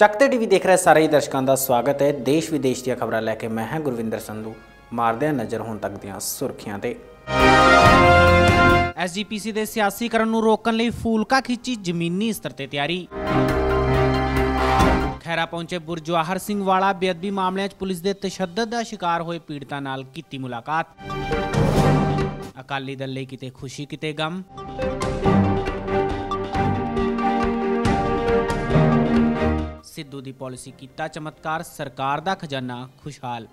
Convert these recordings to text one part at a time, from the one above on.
ਚੱਕਤੇ TV ਦੇਖ ਰਹੇ ਸਾਰੇ ਹੀ ਦਰਸ਼ਕਾਂ ਦਾ ਸਵਾਗਤ ਹੈ। ਦੇਸ਼ ਵਿਦੇਸ਼ ਦੀਆਂ ਖਬਰਾਂ ਲੈ ਕੇ ਮੈਂ ਹਾਂ ਗੁਰਵਿੰਦਰ ਸੰਧੂ। ਮਾਰਦੇ ਹਾਂ ਨਜ਼ਰ ਹੁਣ ਤੱਕ ਦੀਆਂ ਸੁਰਖੀਆਂ ਤੇ। ਐਸਜੀਪੀਸੀ ਦੇ ਸਿਆਸੀਕਰਨ ਨੂੰ ਰੋਕਣ ਲਈ ਫੂਲਕਾ ਖਿੱਚੀ ਜ਼ਮੀਨੀ ਸਤਰ ਤੇ ਤਿਆਰੀ। ਖੈਰਾ ਪਹੁੰਚੇ ਬੁਰਜਵਾਹਰ ਸਿੰਘ ਵਾਲਾ ਬੇਅਦਬੀ ਮਾਮਲਿਆਂ 'ਚ ਪੁਲਿਸ ਦੇ ਤਸ਼ੱਦਦ ਦਾ ਸ਼ਿਕਾਰ ਹੋਏ ਪੀੜਤਾਂ ਨਾਲ ਕੀਤੀ ਮੁਲਾਕਾਤ। ਅਕਾਲੀ ਦਲ ਲਈ ਕਿਤੇ ਖੁਸ਼ੀ, ਕਿਤੇ ਗਮ। ਸਿੱਧੂ ਦੀ ਪਾਲਿਸੀ ਕੀਤਾ ਚਮਤਕਾਰ, ਸਰਕਾਰ ਦਾ ਖਜ਼ਾਨਾ ਖੁਸ਼ਹਾਲ।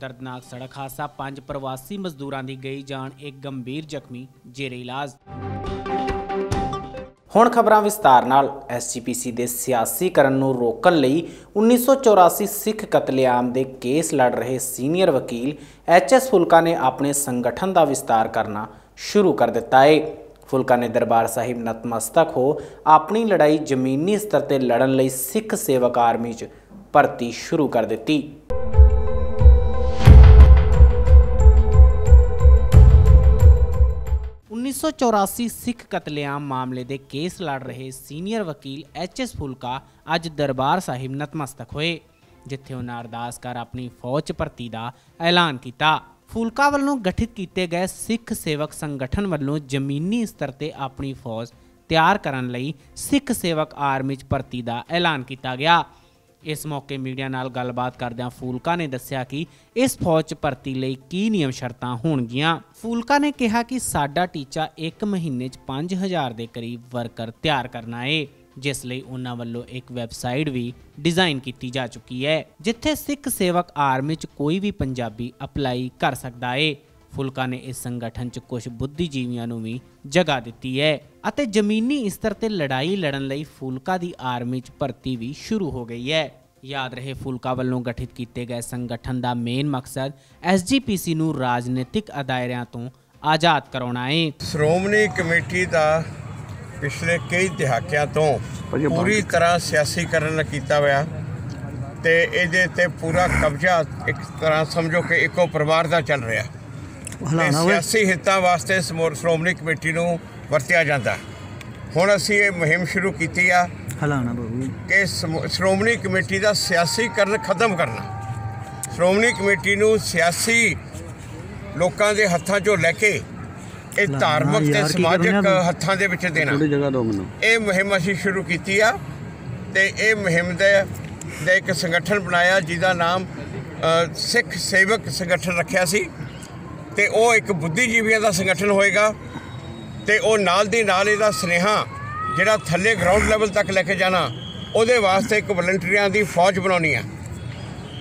ਦਰਦਨਾਕ ਸੜਕ ਹਾਦਸਾ, ਪੰਜ ਪ੍ਰਵਾਸੀ ਮਜ਼ਦੂਰਾਂ ਦੀ ਗਈ ਜਾਨ, ਇੱਕ ਗੰਭੀਰ ਜ਼ਖਮੀ, ਜੇਰੇ ਇਲਾਜ। ਹੁਣ ਖਬਰਾਂ ਵਿਸਤਾਰ ਨਾਲ ਐਸਜੀਪੀਸੀ ਦੇ ਸਿਆਸੀਕਰਨ ਨੂੰ ਰੋਕਣ ਲਈ 1984 ਸਿੱਖ ਕਤਲੇਆਮ ਦੇ ਕੇਸ ਲੜ ਰਹੇ ਸੀਨੀਅਰ ਵਕੀਲ ਐਚਐਸ ਫੁਲਕਾ ਨੇ ਆਪਣੇ ਸੰਗਠਨ ਦਾ ਵਿਸਤਾਰ ਕਰਨਾ ਸ਼ੁਰੂ ਕਰ ਦਿੱਤਾ ਹੈ ਫੁਲਕਾ ਨੇ ਦਰਬਾਰ ਸਾਹਿਬ ਨਤਮਸਤਕ ਹੋ, ਆਪਣੀ ਲੜਾਈ ਜ਼ਮੀਨੀ ਸਤਰ ਤੇ ਲੜਨ ਲਈ ਸਿੱਖ ਸੇਵਕ ਆਰਮੀ 'ਚ ਭਰਤੀ ਸ਼ੁਰੂ ਕਰ ਦਿੱਤੀ। ਉੱਨੀ ਸੌ ਚੌਰਾਸੀ ਸਿੱਖ ਕਤਲੇਆਮ ਮਾਮਲੇ ਦੇ ਕੇਸ ਲੜ ਰਹੇ ਸੀਨੀਅਰ ਵਕੀਲ ਐਚ ਐਸ ਫੁਲਕਾ ਅੱਜ ਦਰਬਾਰ ਸਾਹਿਬ ਨਤਮਸਤਕ ਹੋਏ, ਜਿੱਥੇ ਉਹਨਾਂ ਅਰਦਾਸ ਕਰ ਆਪਣੀ ਫੌਜ ਭਰਤੀ ਦਾ ਐਲਾਨ ਕੀਤਾ। ਫੂਲਕਾ ਵੱਲੋਂ ਗਠਿਤ ਕੀਤੇ ਗਏ ਸਿੱਖ ਸੇਵਕ ਸੰਗਠਨ ਵੱਲੋਂ ਜ਼ਮੀਨੀ ਸਤਰ ਤੇ ਆਪਣੀ ਫੌਜ ਤਿਆਰ ਕਰਨ ਲਈ ਸਿੱਖ ਸੇਵਕ ਆਰਮੀ 'ਚ ਭਰਤੀ ਦਾ ਐਲਾਨ ਕੀਤਾ ਗਿਆ। ਇਸ ਮੌਕੇ ਮੀਡੀਆ ਨਾਲ ਗੱਲਬਾਤ ਕਰਦਿਆਂ ਫੂਲਕਾ ਨੇ ਦੱਸਿਆ ਕਿ ਇਸ ਫੌਜ 'ਚ ਭਰਤੀ ਲਈ ਕੀ ਨਿਯਮ ਸ਼ਰਤਾਂ ਹੋਣਗੀਆਂ। ਫੂਲਕਾ ਨੇ ਕਿਹਾ ਕਿ ਸਾਡਾ ਟੀਚਾ 1 ਮਹੀਨੇ 'ਚ 5000 ਦੇ ਕਰੀਬ ਵਰਕਰ ਤਿਆਰ ਕਰਨਾ ਏ। ਜਿਸ ਲਈ ਉਹਨਾਂ ਵੱਲੋਂ ਇੱਕ ਵੈਬਸਾਈਟ ਵੀ ਡਿਜ਼ਾਈਨ ਕੀਤੀ ਜਾ ਚੁੱਕੀ ਹੈ, ਜਿੱਥੇ ਸਿੱਖ ਸੇਵਕ ਆਰਮੀ 'ਚ ਕੋਈ ਵੀ ਪੰਜਾਬੀ ਅਪਲਾਈ ਕਰ ਸਕਦਾ ਹੈ ਫੁਲਕਾ ਨੇ ਇਸ ਸੰਗਠਨ 'ਚ ਕੁਝ ਬੁੱਧੀਜੀਵੀਆਂ ਨੂੰ ਵੀ ਜਗ੍ਹਾ ਦਿੱਤੀ ਹੈ ਅਤੇ ਜ਼ਮੀਨੀ ਸਤਰ ਤੇ ਲੜਾਈ ਲੜਨ ਲਈ ਫੁਲਕਾ ਦੀ ਆਰਮੀ 'ਚ ਭਰਤੀ ਵੀ ਸ਼ੁਰੂ ਹੋ ਗਈ ਹੈ। ਯਾਦ ਰਹੇ, ਫੁਲਕਾ ਵੱਲੋਂ ਗਠਿਤ ਕੀਤੇ ਗਏ ਸੰਗਠਨ ਦਾ ਮੇਨ ਮਕਸਦ ਐਸਜੀਪੀਸੀ ਨੂੰ ਰਾਜਨੀਤਿਕ ਅਦਾਇਰਿਆਂ ਤੋਂ ਆਜ਼ਾਦ ਕਰਾਉਣਾ ਹੈ ਸ਼੍ਰੋਮਣੀ ਕਮੇਟੀ ਦਾ ਪਿਛਲੇ ਕਈ ਦਹਾਕਿਆਂ ਤੋਂ ਪੂਰੀ ਤਰ੍ਹਾਂ ਸਿਆਸੀਕਰਨ ਕੀਤਾ ਹੋਇਆ। ਤੇ ਇਹਦੇ ਤੇ ਪੂਰਾ ਕਬਜ਼ਾ ਇੱਕ ਤਰ੍ਹਾਂ ਸਮਝੋ ਕਿ ਇੱਕੋ ਪਰਿਵਾਰ ਦਾ ਚੱਲ ਰਿਹਾ। ਸਿਆਸੀ ਹਿੱਤਾਂ ਵਾਸਤੇ ਸ਼੍ਰੋਮਣੀ ਕਮੇਟੀ ਨੂੰ ਵਰਤਿਆ ਜਾਂਦਾ। ਹੁਣ ਅਸੀਂ ਇਹ ਮੁਹਿੰਮ ਸ਼ੁਰੂ ਕੀਤੀ ਆ ਹਲਾਣਾ ਬਾਬੂ ਕਿ ਸ਼੍ਰੋਮਣੀ ਕਮੇਟੀ ਦਾ ਸਿਆਸੀਕਰਨ ਖਤਮ ਕਰਨਾ। ਸ਼੍ਰੋਮਣੀ ਕਮੇਟੀ ਨੂੰ ਸਿਆਸੀ ਲੋਕਾਂ ਦੇ ਹੱਥਾਂ 'ਚੋਂ ਲੈ ਕੇ ਇਹ ਧਾਰਮਿਕ ਤੇ ਸਮਾਜਿਕ? ਹੱਥਾਂ ਦੇ ਵਿੱਚ ਦੇਣਾ। ਥੋੜੀ ਜਗ੍ਹਾ ਦਿਓ ਮੈਨੂੰ। ਇਹ ਮੁਹਿੰਮ ਅਸੀਂ ਸ਼ੁਰੂ ਕੀਤੀ ਆ ਤੇ ਇਹ ਮੁਹਿੰਮ ਦੇ ਦਾ ਇੱਕ ਸੰਗਠਨ ਬਣਾਇਆ ਜਿਹਦਾ ਨਾਮ ਸਿੱਖ ਸੇਵਕ ਸੰਗਠਨ ਰੱਖਿਆ ਸੀ। ਤੇ ਉਹ ਇੱਕ ਬੁੱਧੀਜੀਵੀਆਂ ਦਾ ਸੰਗਠਨ ਹੋਏਗਾ ਤੇ ਉਹ ਨਾਲ ਦੀ ਨਾਲ ਇਹਦਾ ਸਨੇਹਾ ਜਿਹੜਾ ਥੱਲੇ ਗਰਾਊਂਡ ਲੈਵਲ ਤੱਕ ਲੈ ਕੇ ਜਾਣਾ ਉਹਦੇ ਵਾਸਤੇ ਇੱਕ ਵਲੰਟੀਅਰਾਂ ਦੀ ਫੌਜ ਬਣਾਉਣੀ ਆ।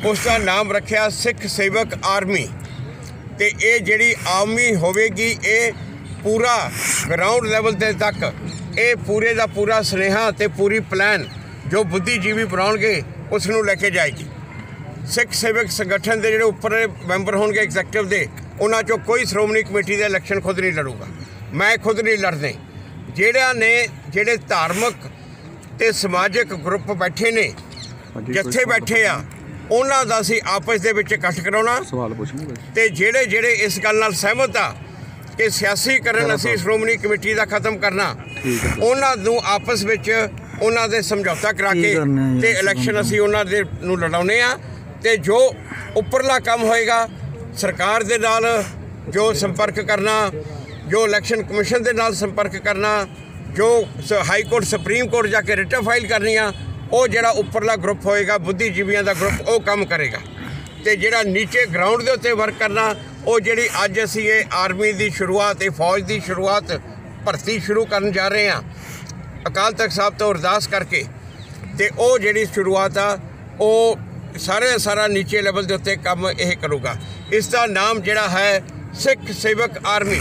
ਉਸ ਦਾ ਨਾਮ ਰੱਖਿਆ ਸਿੱਖ ਸੇਵਕ ਆਰਮੀ ਤੇ ਇਹ ਜਿਹੜੀ ਆਰਮੀ ਹੋਵੇਗੀ ਇਹ ਪੂਰਾ ਗਰਾਊਂਡ ਲੈਵਲ ਤੇ ਤੱਕ ਇਹ ਪੂਰੇ ਦਾ ਪੂਰਾ ਸਨੇਹਾ ਤੇ ਪੂਰੀ ਪਲਾਨ ਜੋ ਬੁੱਧੀਜੀਵੀ ਬਣਾਉਣਗੇ ਉਸ ਨੂੰ ਲੈ ਕੇ ਜਾਏਗੀ। ਸਿੱਖ ਸੇਵਕ ਸੰਗਠਨ ਦੇ ਜਿਹੜੇ ਉੱਪਰ ਮੈਂਬਰ ਹੋਣਗੇ ਐਗਜ਼ੈਕਟਿਵ ਦੇ ਉਹਨਾਂ ਚੋਂ ਕੋਈ ਸ਼੍ਰੋਮਣੀ ਕਮੇਟੀ ਦੇ ਇਲੈਕਸ਼ਨ ਖੁਦ ਨਹੀਂ ਲੜੂਗਾ। ਮੈਂ ਖੁਦ ਨਹੀਂ ਲੜਦੇ ਜਿਹੜਿਆਂ ਨੇ ਜਿਹੜੇ ਧਾਰਮਿਕ ਤੇ ਸਮਾਜਿਕ ਗਰੁੱਪ ਬੈਠੇ ਨੇ ਜਿੱਥੇ ਬੈਠੇ ਆ ਉਹਨਾਂ ਦਾ ਅਸੀਂ ਆਪਸ ਦੇ ਵਿੱਚ ਇਕੱਠ ਕਰਾਉਣਾ। ਸਵਾਲ ਪੁੱਛਣਾ ਤੇ ਜਿਹੜੇ ਜਿਹੜੇ ਇਸ ਗੱਲ ਨਾਲ ਸਹਿਮਤ ਆ ਕਿ ਸਿਆਸੀਕਰਨ ਅਸੀਂ ਸ਼੍ਰੋਮਣੀ ਕਮੇਟੀ ਦਾ ਖਤਮ ਕਰਨਾ। ਉਹਨਾਂ ਨੂੰ ਆਪਸ ਵਿੱਚ ਉਹਨਾਂ ਦੇ ਸਮਝੌਤਾ ਕਰਾ ਕੀ ਕਰਨਾ ਤੇ ਇਲੈਕਸ਼ਨ ਅਸੀਂ ਉਹਨਾਂ ਦੇ ਨੂੰ ਲੜਾਉਨੇ ਆ ਤੇ ਜੋ ਉੱਪਰਲਾ ਕੰਮ ਹੋਏਗਾ ਸਰਕਾਰ ਦੇ ਨਾਲ ਜੋ ਸੰਪਰਕ ਕਰਨਾ ਜੋ ਇਲੈਕਸ਼ਨ ਕਮਿਸ਼ਨ ਦੇ ਨਾਲ ਸੰਪਰਕ ਕਰਨਾ ਜੋ ਹਾਈ ਕੋਰਟ ਸੁਪਰੀਮ ਕੋਰਟ ਜਾ ਕੇ ਰਿਟ ਫਾਈਲ ਕਰਨੀਆਂ ਉਹ ਜਿਹੜਾ ਉੱਪਰਲਾ ਗਰੁੱਪ ਹੋਏਗਾ, ਬੁੱਧੀਜੀਵੀਆਂ ਦਾ ਗਰੁੱਪ ਉਹ ਕੰਮ ਕਰੇਗਾ। ਤੇ ਜਿਹੜਾ ਨੀਚੇ ਗਰਾਊਂਡ ਦੇ ਉੱਤੇ ਵਰਕ ਕਰਨਾ, ਉਹ ਜਿਹੜੀ ਅੱਜ ਅਸੀਂ ਇਹ ਆਰਮੀ ਦੀ ਸ਼ੁਰੂਆਤ, ਇਹ ਫੌਜ ਦੀ ਸ਼ੁਰੂਆਤ ਭਰਤੀ ਸ਼ੁਰੂ ਕਰਨ ਜਾ ਰਹੇ ਹਾਂ, ਅਕਾਲ ਤਖਤ ਸਾਹਿਬ ਤੋਂ ਅਰਦਾਸ ਕਰਕੇ, ਤੇ ਉਹ ਜਿਹੜੀ ਸ਼ੁਰੂਆਤ ਆ, ਉਹ ਸਾਰੇ ਦਾ ਸਾਰਾ ਨੀਚੇ ਲੈਵਲ ਦੇ ਉੱਤੇ ਕੰਮ ਇਹ ਕਰੂਗਾ। ਇਸ ਦਾ ਨਾਮ ਜਿਹੜਾ ਹੈ, ਸਿੱਖ ਸੇਵਕ ਆਰਮੀ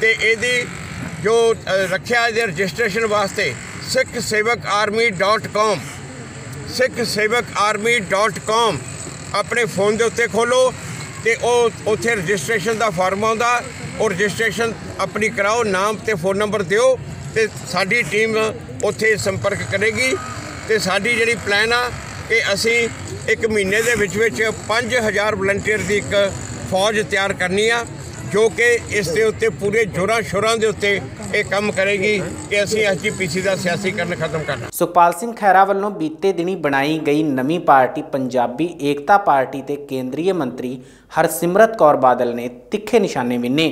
ਤੇ ਇਹਦੀ ਜੋ ਰੱਖਿਆ ਇਹਦੇ ਰਜਿਸਟ੍ਰੇਸ਼ਨ ਵਾਸਤੇ, ਸਿੱਖ ਸੇਵਕ ਆਰਮੀ.com ਸਿੱਖ ਸੇਵਕ ਆਪਣੇ ਫੋਨ ਦੇ ਉੱਤੇ ਖੋਲੋ ਤੇ ਉਹ ਉੱਥੇ ਰਜਿਸਟ੍ਰੇਸ਼ਨ ਦਾ ਫਾਰਮ ਆਉਂਦਾ, ਉਹ ਰਜਿਸਟ੍ਰੇਸ਼ਨ ਆਪਣੀ ਕਰਾਓ, ਨਾਮ ਤੇ ਫੋਨ ਨੰਬਰ ਦਿਓ ਤੇ ਸਾਡੀ ਟੀਮ ਉੱਥੇ ਸੰਪਰਕ ਕਰੇਗੀ ਤੇ ਸਾਡੀ ਜਿਹੜੀ ਪਲਾਨ ਆ, ਕਿ ਅਸੀਂ ਇੱਕ ਮਹੀਨੇ ਦੇ ਵਿੱਚ ਵਿੱਚ 5000 ਵਲੰਟੀਅਰ ਦੀ ਇੱਕ ਫੌਜ ਤਿਆਰ ਕਰਨੀ ਆ, ਜੋ ਕਿ ਇਸ ਦੇ ਉੱਤੇ ਪੂਰੇ ਜੋਰਾਂ ਸ਼ੋਰਾਂ ਦੇ ਉੱਤੇ ਇਹ ਕੰਮ ਕਰੇਗੀ ਕਿ ਅਸੀਂ ਐਸਜੀਪੀਸੀ ਦਾ ਸਿਆਸੀਕਰਨ ਖਤਮ ਕਰਨਾ। ਸੁਖਪਾਲ ਸਿੰਘ ਖਹਿਰਾ ਵੱਲੋਂ ਬੀਤੇ ਦਿਨੀ ਬਣਾਈ ਗਈ ਨਵੀਂ ਪਾਰਟੀ ਪੰਜਾਬੀ ਏਕਤਾ ਪਾਰਟੀ ਤੇ ਕੇਂਦਰੀ ਮੰਤਰੀ ਹਰਸਿਮਰਤ ਕੌਰ ਬਾਦਲ ਨੇ ਤਿੱਖੇ ਨਿਸ਼ਾਨੇ ਮਿੰਨੇ।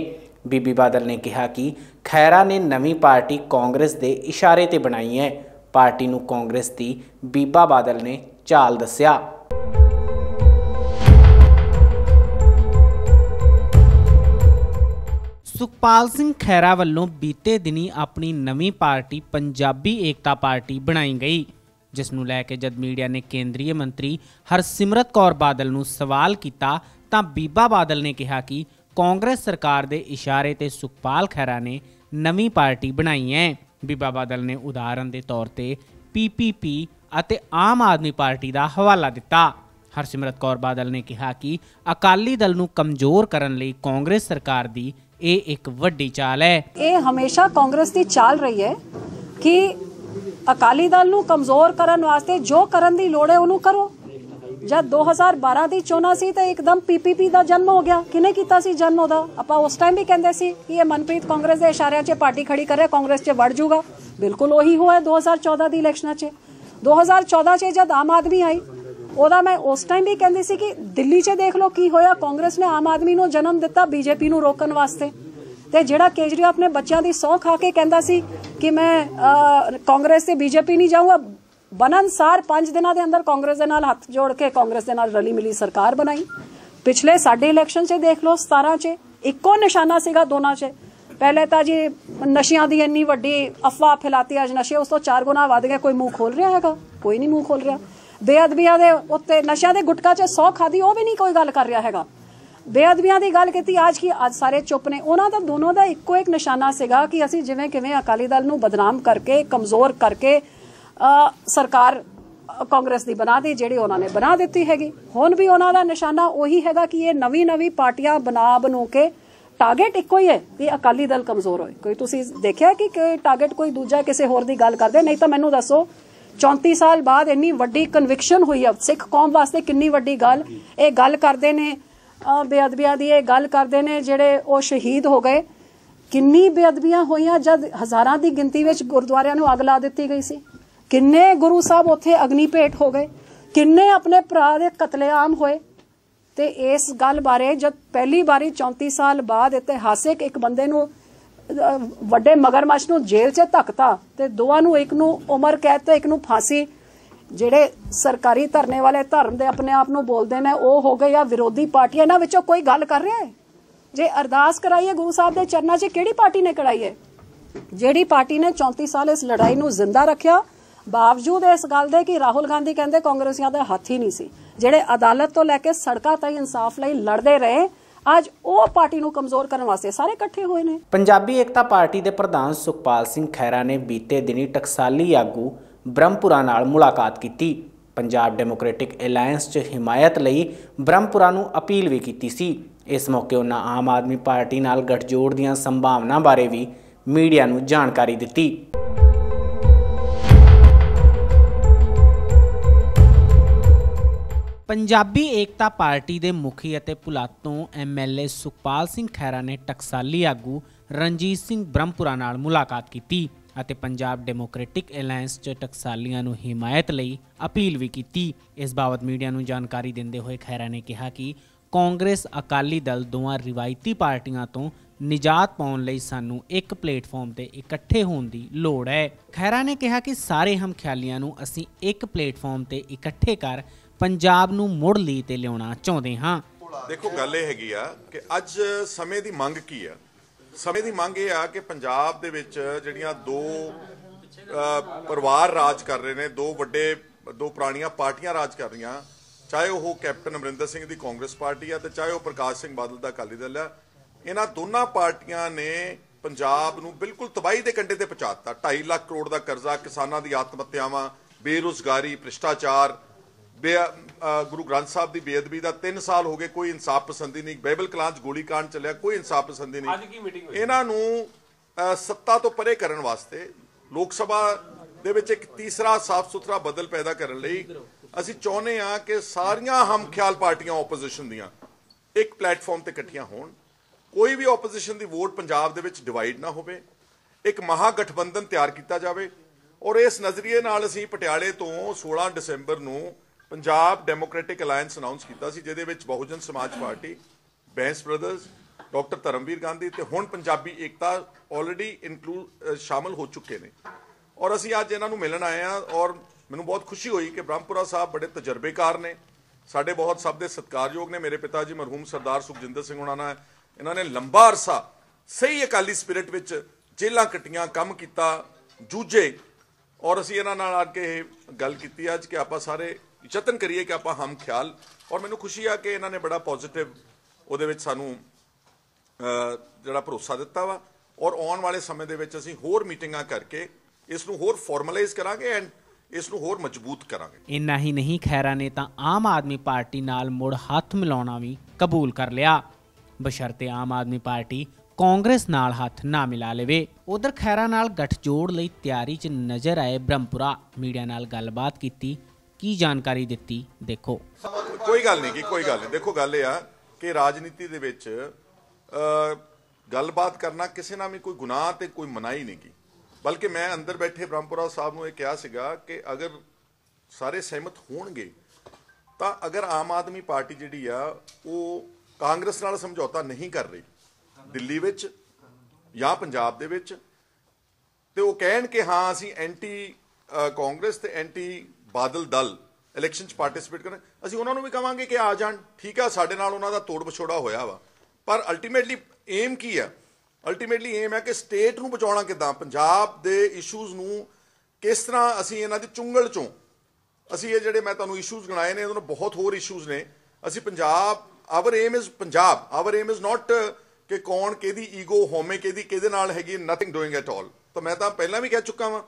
ਬੀਬੀ ਬਾਦਲ ਨੇ ਕਿਹਾ ਕਿ ਖਹਿਰਾ ਨੇ ਨਵੀਂ ਪਾਰਟੀ ਕਾਂਗਰਸ ਦੇ ਇਸ਼ਾਰੇ ਤੇ ਬਣਾਈ ਹੈ। ਪਾਰਟੀ ਨੂੰ ਕਾਂਗਰਸ ਦੀ ਬੀਬਾ ਬਾਦਲ ਨੇ ਚਾਲ ਦੱਸਿਆ। ਸੁਖਪਾਲ ਸਿੰਘ ਖੈਰਾ ਵੱਲੋਂ ਬੀਤੇ ਦਿਨੀ ਆਪਣੀ ਨਵੀਂ ਪਾਰਟੀ ਪੰਜਾਬੀ ਏਕਤਾ ਪਾਰਟੀ ਬਣਾਈ ਗਈ, ਜਿਸ ਨੂੰ ਲੈ ਕੇ ਜਦ ਮੀਡੀਆ ਨੇ ਕੇਂਦਰੀ ਮੰਤਰੀ ਹਰਸਿਮਰਤ ਕੌਰ ਬਾਦਲ ਨੂੰ ਸਵਾਲ ਕੀਤਾ ਤਾਂ ਬੀਬਾ ਬਾਦਲ ਨੇ ਕਿਹਾ ਕਿ ਕਾਂਗਰਸ ਸਰਕਾਰ ਦੇ ਇਸ਼ਾਰੇ ਤੇ ਸੁਖਪਾਲ ਖੈਰਾ ਨੇ ਨਵੀਂ ਪਾਰਟੀ ਬਣਾਈ ਹੈ। ਬੀਬਾ ਬਾਦਲ ਨੇ ਉਦਾਹਰਨ ਦੇ ਤੌਰ ਤੇ ਪੀਪੀਪੀ ਅਤੇ ਆਮ ਆਦਮੀ ਪਾਰਟੀ ਦਾ ਹਵਾਲਾ ਦਿੱਤਾ। ਹਰਸਿਮਰਤ ਕੌਰ ਬਾਦਲ ਨੇ ਕਿਹਾ ਕਿ ਅਕਾਲੀ ਦਲ ਨੂੰ ਕਮਜ਼ੋਰ ਕਰਨ ਲਈ ਕਾਂਗਰਸ ਸਰਕਾਰ ਦੀ ਇਹ ਇੱਕ ਵੱਡੀ ਚਾਲ ਹੈ। ਇਹ ਹਮੇਸ਼ਾ ਕਾਂਗਰਸ ਦੀ ਚਾਲ ਰਹੀ ਹੈ ਕਿ ਅਕਾਲੀ ਦਲ ਨੂੰ ਕਮਜ਼ੋਰ ਕਰਨ ਵਾਸਤੇ ਜੋ ਕਰਨ ਦੀ ਲੋੜ ਹੈ ਉਹਨੂੰ ਕਰੋ। ਜਦ 2012 ਦੀ ਚੋਣਾਂ ਸੀ ਤਾਂ ਇੱਕਦਮ ਪੀਪੀਪੀ ਦਾ ਜਨਮ ਹੋ ਗਿਆ। ਕਿਨੇ ਕੀਤਾ ਸੀ ਜਨਮ ਉਹਦਾ? ਆਪਾਂ ਉਸ ਟਾਈਮ ਵੀ ਕਹਿੰਦੇ ਸੀ ਕਿ ਇਹ ਮਨਪ੍ਰੀਤ ਕਾਂਗਰਸ ਦੇ ਇਸ਼ਾਰਿਆਂ 'ਚ ਪਾਰਟੀ ਖੜੀ ਕਰ ਕਾਂਗਰਸ 'ਚ ਵੜ ਜੂਗਾ ਬਿਲਕੁਲ ਉਹੀ ਹੋਇਆ 2014 ਦੀ ਇਲੈਕਸ਼ਨਾਂ 'ਚ। 2014 'ਚ ਜਦ ਆਮ ਆਦਮੀ ਆਈ ਉਹਦਾ ਮੈਂ ਉਸ ਟਾਈਮ ਵੀ ਕਹਿੰਦੀ ਸੀ ਕਿ ਦਿੱਲੀ 'ਚ ਦੇਖ ਲਓ ਕੀ ਹੋਇਆ। ਕਾਂਗਰਸ ਨੇ ਆਮ ਆਦਮੀ ਨੂੰ ਜਨਮ ਦਿੱਤਾ ਬੀਜੇਪੀ ਨੂੰ ਰੋਕਣ ਵਾਸਤੇ। ਤੇ ਜਿਹੜਾ ਕੇਜਰੀਵਾਲ ਆਪਣੇ ਬੱਚਿਆਂ ਦੀ ਸੌ ਖਾ ਕੇ ਕਹਿੰਦਾ ਸੀ ਕਿ ਮੈਂ ਕਾਂਗਰਸ ਤੇ ਬੀਜੇਪੀ ਨਹੀਂ ਜਾਊਂਗਾ ਬਨਨਸਾਰ 5 ਦਿਨਾਂ ਦੇ ਅੰਦਰ ਕਾਂਗਰਸ ਦੇ ਨਾਲ ਹੱਥ ਜੋੜ ਕੇ ਕਾਂਗਰਸ ਦੇ ਨਾਲ ਰਲੀ ਮਿਲੀ ਸਰਕਾਰ ਬਣਾਈ। ਪਿਛਲੇ ਸਾਡੇ ਇਲੈਕਸ਼ਨ 'ਚ ਦੇਖ ਲਓ 17 'ਚ ਇੱਕੋ ਨਿਸ਼ਾਨਾ ਸੀਗਾ ਦੋਨਾਂ 'ਚ। ਪਹਿਲੇ ਤਾਂ ਜੀ ਨਸ਼ਿਆਂ ਦੀ ਇੰਨੀ ਵੱਡੀ ਅਫਵਾਹ ਫੈਲਾਤੀ, ਅੱਜ ਨਸ਼ੇ ਉਸ ਤੋਂ ਚਾਰ ਗੁਣਾ ਵੱਧ ਗਏ, ਕੋਈ ਮੂੰਹ ਖੋਲ ਰਿਹਾ ਹੈਗਾ? ਕੋਈ ਨਹੀਂ ਮੂੰਹ ਖੋਲ ਰਿਹਾ। ਬੇਅਦਬੀਆਂ ਦੇ ਉੱਤੇ ਨਸ਼ਿਆਂ ਦੇ ਗੁਟਕਾ 'ਚ 100 ਖਾਦੀ, ਉਹ ਵੀ ਨਹੀਂ ਕੋਈ ਗੱਲ ਕਰ ਰਿਹਾ ਹੈਗਾ। ਬੇਅਦਬੀਆਂ ਦੀ ਗੱਲ ਕੀਤੀ ਅੱਜ ਕੀ ਅੱਜ ਸਾਰੇ ਚੁੱਪ ਨੇ। ਉਹਨਾਂ ਦਾ, ਦੋਨੋਂ ਦਾ ਇੱਕੋ ਇੱਕ ਨਿਸ਼ਾਨਾ ਸੀਗਾ ਕਿ ਅਸੀਂ ਜਿਵੇਂ ਕਿਵੇਂ ਅਕਾਲੀ ਦਲ ਨੂੰ ਬਦਨਾਮ ਕਰਕੇ, ਕਮਜ਼ੋਰ ਕਰਕੇ ਸਰਕਾਰ ਕਾਂਗਰਸ ਦੀ ਬਣਾ ਦੀ ਜਿਹੜੀ ਉਹਨਾਂ ਨੇ ਬਣਾ ਦਿੱਤੀ ਹੈਗੀ। ਹੁਣ ਵੀ ਉਹਨਾਂ ਦਾ ਨਿਸ਼ਾਨਾ ਉਹੀ ਹੈਗਾ ਕਿ ਇਹ ਨਵੀਂ ਨਵੀਂ ਪਾਰਟੀਆਂ ਬਣਾ ਬਣੂ ਕੇ ਟਾਰਗੇਟ ਇੱਕੋ ਹੀ ਹੈ ਕਿ ਅਕਾਲੀ ਦਲ ਕਮਜ਼ੋਰ ਹੋਏ। ਕੋਈ ਤੁਸੀਂ ਦੇਖਿਆ ਕਿ ਕੋਈ ਟਾਰਗੇਟ ਕੋਈ ਦੂਜਾ ਕਿਸੇ ਹੋਰ ਦੀ ਗੱਲ ਕਰਦੇ? ਨਹੀਂ ਤਾਂ ਮੈਨੂੰ ਦੱਸੋ 34 ਸਾਲ ਬਾਅਦ ਇੰਨੀ ਵੱਡੀ ਕਨਵਿਕਸ਼ਨ ਹੋਈ ਹੈ ਸਿੱਖ ਕੌਮ ਵਾਸਤੇ ਕਿੰਨੀ ਵੱਡੀ ਗੱਲ। ਇਹ ਗੱਲ ਕਰਦੇ ਨੇ ਬੇਅਦਬੀਆਂ ਦੀ ਇਹ ਗੱਲ ਕਰਦੇ ਨੇ, ਜਿਹੜੇ ਉਹ ਸ਼ਹੀਦ ਹੋ ਗਏ। ਕਿੰਨੀ ਬੇਅਦਬੀਆਂ ਹੋਈਆਂ ਜਦ ਹਜ਼ਾਰਾਂ ਦੀ ਗਿਣਤੀ ਵਿੱਚ ਗੁਰਦੁਆਰਿਆਂ ਨੂੰ ਅੱਗ ਲਾ ਦਿੱਤੀ ਗਈ ਸੀ। ਕਿੰਨੇ ਗੁਰੂ ਸਾਹਿਬ ਉੱਥੇ ਅਗਨੀ ਭੇਟ ਹੋ ਗਏ। ਕਿੰਨੇ ਆਪਣੇ ਭਰਾ ਦੇ ਕਤਲੇਆਮ ਹੋਏ। ਤੇ ਇਸ ਗੱਲ ਬਾਰੇ ਜਦ ਪਹਿਲੀ ਵਾਰੀ 34 ਸਾਲ ਬਾਅਦ ਇਤਿਹਾਸਿਕ ਇੱਕ ਬੰਦੇ ਨੂੰ ਵੱਡੇ ਮਗਰਮੱਛ ਨੂੰ ਜੇਲ੍ਹ 'ਚ ਧੱਕਤਾ ਤੇ ਦੋਵਾਂ ਨੂੰ ਇੱਕ ਨੂੰ ਉਮਰ ਕੈਦ ਤੇ ਇੱਕ ਨੂੰ ਫਾਂਸੀ। ਜਿਹੜੇ ਸਰਕਾਰੀ ਧਰਨੇ ਵਾਲੇ ਧਰਮ ਦੇ ਆਪਣੇ ਆਪ ਨੂੰ ਬੋਲਦੇ ਨੇ, ਉਹ ਹੋ ਗਏ ਜਾਂ ਵਿਰੋਧੀ ਪਾਰਟੀਆਂ ਇਹਨਾਂ ਵਿੱਚੋਂ ਕੋਈ ਗੱਲ ਕਰ ਰਿਹਾ ਹੈ? ਜੇ ਅਰਦਾਸ ਕਰਾਈਏ ਗੁਰੂ ਸਾਹਿਬ ਦੇ ਚਰਨਾਂ 'ਚ, ਕਿਹੜੀ ਪਾਰਟੀ ਨੇ ਕਰਾਈ ਹੈ? ਜਿਹੜੀ ਪਾਰਟੀ ਨੇ 34 ਸਾਲ ਇਸ ਲੜਾਈ ਨੂੰ ਜ਼ਿੰਦਾ ਰੱਖਿਆ, ਬਾਵਜੂਦ ਇਸ ਗੱਲ ਦੇ ਕਿ ਰਾਹੁਲ ਗਾਂਧੀ ਕਹਿੰਦੇ ਕਾਂਗਰਸੀਆਂ ਦਾ ਹੱਥ ਹੀ ਨਹੀਂ ਸੀ। ਜਿਹੜੇ ਅਦਾਲਤ ਤੋਂ ਲੈ ਕੇ ਸੜਕਾਂ ਤਾਈਂ ਇਨਸਾਫ ਲਈ ਲੜਦੇ ਰਹੇ ਅੱਜ ਉਹ ਪਾਰਟੀ ਨੂੰ ਕਮਜ਼ੋਰ ਕਰਨ ਵਾਸਤੇ ਸਾਰੇ ਇਕੱਠੇ ਹੋਏ ਨੇ। ਪੰਜਾਬੀ ਏਕਤਾ ਪਾਰਟੀ ਦੇ ਪ੍ਰਧਾਨ ਸੁਖਪਾਲ ਸਿੰਘ ਖਹਿਰਾ ਨੇ ਬੀਤੇ ਦਿਨੀ ਟਕਸਾਲੀ ਆਗੂ ਬ੍ਰਹਮਪੁਰਾ ਨਾਲ ਮੁਲਾਕਾਤ ਕੀਤੀ। ਪੰਜਾਬ ਡੈਮੋਕ੍ਰੈਟਿਕ ਅਲਾਈਅੰਸ 'ਚ ਹਿਮਾਇਤ ਲਈ ਬ੍ਰਹਮਪੁਰਾ ਨੂੰ ਅਪੀਲ ਵੀ ਕੀਤੀ ਸੀ। ਇਸ ਮੌਕੇ ਉਹਨਾਂ ਆਮ ਆਦਮੀ ਪਾਰਟੀ ਨਾਲ ਗਠਜੋੜ ਦੀਆਂ ਸੰਭਾਵਨਾ ਬਾਰੇ ਵੀ ਮੀਡੀਆ ਨੂੰ ਜਾਣਕਾਰੀ ਦਿੱਤੀ। ਪੰਜਾਬੀ ਏਕਤਾ ਪਾਰਟੀ ਦੇ ਮੁਖੀ ਅਤੇ ਭੁਲਾਤੋਂ ਐਮਐਲਏ ਸੁਖਪਾਲ ਸਿੰਘ ਖਹਿਰਾ ਨੇ ਟਕਸਾਲੀ ਆਗੂ ਰਣਜੀਤ ਸਿੰਘ ਬ੍ਰਹਮਪੁਰਾ ਨਾਲ ਮੁਲਾਕਾਤ ਕੀਤੀ ਅਤੇ ਪੰਜਾਬ ਡੈਮੋਕ੍ਰੈਟਿਕ ਅਲਾਈਅੰਸ 'ਚ ਟਕਸਾਲੀਆਂ ਨੂੰ ਹਿਮਾਇਤ ਲਈ ਅਪੀਲ ਵੀ ਕੀਤੀ। ਇਸ ਬਾਬਤ ਮੀਡੀਆ ਨੂੰ ਜਾਣਕਾਰੀ ਦਿੰਦੇ ਹੋਏ ਖਹਿਰਾ ਨੇ ਕਿਹਾ ਕਿ ਕਾਂਗਰਸ, ਅਕਾਲੀ ਦਲ ਦੋਵਾਂ ਰਿਵਾਇਤੀ ਪਾਰਟੀਆਂ ਤੋਂ ਨਿਜਾਤ ਪਾਉਣ ਲਈ ਸਾਨੂੰ ਇੱਕ ਪਲੇਟਫਾਰਮ ਤੇ ਇਕੱਠੇ ਹੋਣ ਦੀ ਲੋੜ ਹੈ। ਖਹਿਰਾ ਨੇ ਕਿਹਾ ਕਿ ਸਾਰੇ ਹਮਖਿਆਲੀਆਂ ਨੂੰ ਅਸੀਂ ਇੱਕ ਪਲੇਟਫਾਰਮ ਤੇ ਇਕੱਠੇ ਕਰ ਪੰਜਾਬ ਨੂੰ ਮੁੜ ਲਈ ਤੇ ਲਿਆਉਣਾ ਚਾਹੁੰਦੇ ਹਾਂ। ਦੇਖੋ, ਗੱਲ ਇਹ ਹੈਗੀ ਆ ਕਿ ਅੱਜ ਸਮੇਂ ਦੀ ਮੰਗ ਕੀ ਆ? ਸਮੇਂ ਦੀ ਮੰਗ ਇਹ ਆ ਕਿ ਪੰਜਾਬ ਦੇ ਵਿੱਚ ਜਿਹੜੀਆਂ ਦੋ ਪਰਿਵਾਰ ਰਾਜ ਕਰ ਰਹੇ ਨੇ, ਦੋ ਵੱਡੇ, ਦੋ ਪੁਰਾਣੀਆਂ ਪਾਰਟੀਆਂ ਰਾਜ ਕਰ ਰਹੀਆਂ, ਚਾਹੇ ਉਹ ਕੈਪਟਨ ਅਮਰਿੰਦਰ ਸਿੰਘ ਦੀ ਕਾਂਗਰਸ ਪਾਰਟੀ ਆ ਤੇ ਚਾਹੇ ਉਹ ਪ੍ਰਕਾਸ਼ ਸਿੰਘ ਬਾਦਲ ਦਾ ਅਕਾਲੀ ਦਲ ਆ, ਇਹਨਾਂ ਦੋਨਾਂ ਪਾਰਟੀਆਂ ਨੇ ਪੰਜਾਬ ਨੂੰ ਬਿਲਕੁਲ ਤਬਾਹੀ ਦੇ ਕੰਢੇ ਤੇ ਪਹੁੰਚਾਤਾ 2.5 ਲੱਖ ਕਰੋੜ ਦਾ ਕਰਜ਼ਾ, ਕਿਸਾਨਾਂ ਦੀ ਆਤਮ ਹੱਤਿਆਵਾਂ ਬੇਰੁਜ਼ਗਾਰੀ, ਭ੍ਰਿਸ਼ਟਾਚਾਰ ਬੇ ਗੁਰੂ ਗ੍ਰੰਥ ਸਾਹਿਬ ਦੀ ਬੇਅਦਬੀ ਦਾ 3 ਸਾਲ ਹੋ ਗਏ ਕੋਈ ਇਨਸਾਫ ਪਸੰਦੀ ਨਹੀਂ ਬਾਈਬਲ ਕਲਾਸ ਗੋਲੀकांड ਚੱਲਿਆ ਕੋਈ ਇਨਸਾਫ ਪਸੰਦੀ ਨਹੀਂ। ਅੱਜ ਕੀ ਮੀਟਿੰਗ ਹੋਈ? ਇਹਨਾਂ ਨੂੰ ਸੱਤਾ ਤੋਂ ਪਰੇ ਕਰਨ ਵਾਸਤੇ ਲੋਕ ਸਭਾ ਦੇ ਵਿੱਚ ਇੱਕ ਤੀਸਰਾ ਸਾਫ਼ ਸੁਥਰਾ ਬਦਲ ਪੈਦਾ ਕਰਨ ਲਈ ਅਸੀਂ ਚਾਹੁੰਦੇ ਹਾਂ ਕਿ ਸਾਰੀਆਂ ਹਮ ਖਿਆਲ ਪਾਰਟੀਆਂ ਆਪੋਜੀਸ਼ਨ ਦੀਆਂ ਇੱਕ ਪਲੇਟਫਾਰਮ ਤੇ ਇਕੱਠੀਆਂ ਹੋਣ। ਕੋਈ ਵੀ ਆਪੋਜੀਸ਼ਨ ਦੀ ਵੋਟ ਪੰਜਾਬ ਦੇ ਵਿੱਚ ਡਿਵਾਈਡ ਨਾ ਹੋਵੇ ਇੱਕ ਮਹਾ ਗਠਬੰਧਨ ਤਿਆਰ ਕੀਤਾ ਜਾਵੇ ਔਰ ਇਸ ਨਜ਼ਰੀਏ ਨਾਲ ਅਸੀਂ ਪਟਿਆਲੇ ਤੋਂ 16 ਦਸੰਬਰ ਨੂੰ ਪੰਜਾਬ ਡੈਮੋਕ੍ਰੈਟਿਕ ਅਲਾਈਅੰਸ ਅਨਾਉਂਸ ਕੀਤਾ ਸੀ, ਜਿਹਦੇ ਵਿੱਚ Bahujan Samaj party Bains brothers doctor Dharamvir Gandhi ਤੇ ਹੁਣ ਪੰਜਾਬੀ ਏਕਤਾ ਆਲਰੇਡੀ ਇਨਕਲੂਡ ਸ਼ਾਮਲ ਹੋ ਚੁੱਕੇ ਨੇ। ਔਰ ਅਸੀਂ ਅੱਜ ਇਹਨਾਂ ਨੂੰ ਮਿਲਣ ਆਏ ਆ ਔਰ ਮੈਨੂੰ ਬਹੁਤ ਖੁਸ਼ੀ ਹੋਈ ਕਿ ਬ੍ਰਹਮਪੁਰਾ ਸਾਹਿਬ ਬੜੇ ਤਜਰਬੇਕਾਰ ਨੇ। ਸਾਡੇ ਬਹੁਤ ਸਭ ਦੇ ਸਤਿਕਾਰਯੋਗ ਨੇ। ਮੇਰੇ ਪਿਤਾ ਜੀ ਮਰਹੂਮ ਸਰਦਾਰ ਸੁਖਜਿੰਦਰ ਸਿੰਘ ਉਹਨਾਂ ਨੇ ਇਹਨਾਂ ਨੇ ਲੰਬਾ ਅਰਸਾ ਸਹੀ ਅਕਾਲੀ ਸਪਿਰਿਟ ਵਿੱਚ ਜੇਲਾਂ ਕੱਟੀਆਂ, ਕੰਮ ਕੀਤਾ, ਜੂਝੇ। ਔਰ ਅਸੀਂ ਇਹਨਾਂ ਨਾਲ ਆ ਕੇ ਇਹ ਗੱਲ ਕੀਤੀ ਅੱਜ ਕਿ ਆਪਾਂ ਸਾਰੇ ਯਤਨ ਕਰੀਏ ਕਿ ਆਪਾਂ ਹਮ ਖਿਆਲ। ਔਰ ਮੈਨੂੰ ਖੁਸ਼ੀ ਆ ਕਿ ਇਹਨਾਂ ਨੇ ਬੜਾ ਪੋਜ਼ਿਟਿਵ ਉਹਦੇ ਵਿੱਚ ਸਾਨੂੰ ਜਿਹੜਾ ਭਰੋਸਾ ਦਿੱਤਾ ਵਾ। ਔਰ ਆਉਣ ਵਾਲੇ ਸਮੇਂ ਦੇ ਵਿੱਚ ਅਸੀਂ ਹੋਰ ਮੀਟਿੰਗਾਂ ਕਰਕੇ ਇਸ ਨੂੰ ਹੋਰ ਫਾਰਮਲਾਈਜ਼ ਕਰਾਂਗੇ ਐਂਡ ਇਸ ਨੂੰ ਹੋਰ ਮਜ਼ਬੂਤ ਕਰਾਂਗੇ। ਇੰਨਾ ਹੀ ਨਹੀਂ, ਖੈਰਾ ਨੇ ਤਾਂ ਆਮ ਆਦਮੀ ਪਾਰਟੀ ਨਾਲ ਮੁੜ ਹੱਥ ਮਿਲਾਉਣਾ ਵੀ ਕਬੂਲ ਕਰ ਲਿਆ। ਬਸ਼ਰਤੇ ਆਮ ਆਦਮੀ ਪਾਰਟੀ ਕਾਂਗਰਸ ਨਾਲ ਹੱਥ ਨਾ ਮਿਲਾ ਲਵੇ। ਉਧਰ ਖੈਰਾ ਨਾਲ ਗੱਠਜੋੜ ਲਈ ਤਿਆਰੀ 'ਚ ਨਜ਼ਰ ਆਏ ਬ੍ਰਹਮਪੁਰਾ। ਮੀਡੀਆ ਨਾਲ ਗੱਲਬਾਤ ਕੀਤੀ ਕੀ ਜਾਣਕਾਰੀ ਦਿੱਤੀ? ਦੇਖੋ। ਕੋਈ ਗੱਲ ਨਹੀਂ ਕਿ ਕੋਈ ਗੱਲ ਨਹੀਂ। ਦੇਖੋ, ਗੱਲ ਇਹ ਆ ਕਿ ਰਾਜਨੀਤੀ ਦੇ ਵਿੱਚ ਗੱਲਬਾਤ ਕਰਨਾ ਕਿਸੇ ਨਾਲ ਵੀ ਕੋਈ ਗੁਨਾਹ ਤੇ ਕੋਈ ਮਨਾਹੀ ਨਹੀਂ ਗੀ। ਬਲਕਿ ਮੈਂ ਅੰਦਰ ਬੈਠੇ ਬ੍ਰਹਮਪੁਰਾ ਸਾਹਿਬ ਨੂੰ ਇਹ ਕਿਹਾ ਸੀਗਾ ਕਿ ਅਗਰ ਸਾਰੇ ਸਹਿਮਤ ਹੋਣਗੇ, ਤਾਂ ਅਗਰ ਆਮ ਆਦਮੀ ਪਾਰਟੀ ਜਿਹੜੀ ਆ, ਉਹ ਕਾਂਗਰਸ ਨਾਲ ਸਮਝੌਤਾ ਨਹੀਂ ਕਰ ਰਹੀ, ਦਿੱਲੀ ਵਿੱਚ ਜਾਂ ਪੰਜਾਬ ਦੇ ਵਿੱਚ, ਤੇ ਉਹ ਕਹਿਣ ਕਿ ਹਾਂ, ਅਸੀਂ ਐਂਟੀ ਕਾਂਗਰਸ ਤੇ ਐਂਟੀ ਬਾਦਲ ਦਲ ਇਲੈਕਸ਼ਨ 'ਚ ਪਾਰਟਿਸਿਪੇਟ ਕਰਨ। ਅਸੀਂ ਉਹਨਾਂ ਨੂੰ ਵੀ ਕਵਾਂਗੇ ਕਿ ਆ ਜਾਣ। ਠੀਕ ਆ, ਸਾਡੇ ਨਾਲ ਉਹਨਾਂ ਦਾ ਤੋੜ ਵਿਛੋੜਾ ਹੋਇਆ ਵਾ। ਪਰ ਅਲਟੀਮੇਟਲੀ ਏਮ ਕੀ ਆ? ਅਲਟੀਮੇਟਲੀ ਏਮ ਹੈ ਕਿ ਸਟੇਟ ਨੂੰ ਬਚਾਉਣਾ ਕਿੱਦਾਂ? ਪੰਜਾਬ ਦੇ ਇਸ਼ੂਜ਼ ਨੂੰ ਕਿਸ ਤਰ੍ਹਾਂ ਅਸੀਂ ਇਹਨਾਂ ਦੀ ਚੁੰਗਲ ਚੋਂ, ਅਸੀਂ ਇਹ ਜਿਹੜੇ ਮੈਂ ਤੁਹਾਨੂੰ ਇਸ਼ੂਜ਼ ਗਣਾਏ ਨੇ ਉਹਨਾਂ ਬਹੁਤ ਹੋਰ ਇਸ਼ੂਜ਼ ਨੇ। ਅਸੀਂ Punjab our aim is Punjab. Our aim is not ਕਿ ਕੌਣ ਕਿਹਦੀ ਈਗੋ ਹੋਮੇ ਕਿਹਦੀ, ਕਿਹਦੇ ਨਾਲ ਹੈਗੀ ਨਥਿੰਗ ਡੂਇੰਗ ਐਟ ਆਲ ਤਾਂ ਮੈਂ ਤਾਂ ਪਹਿਲਾਂ ਵੀ ਕਹਿ ਚੁੱਕਾ ਵਾਂ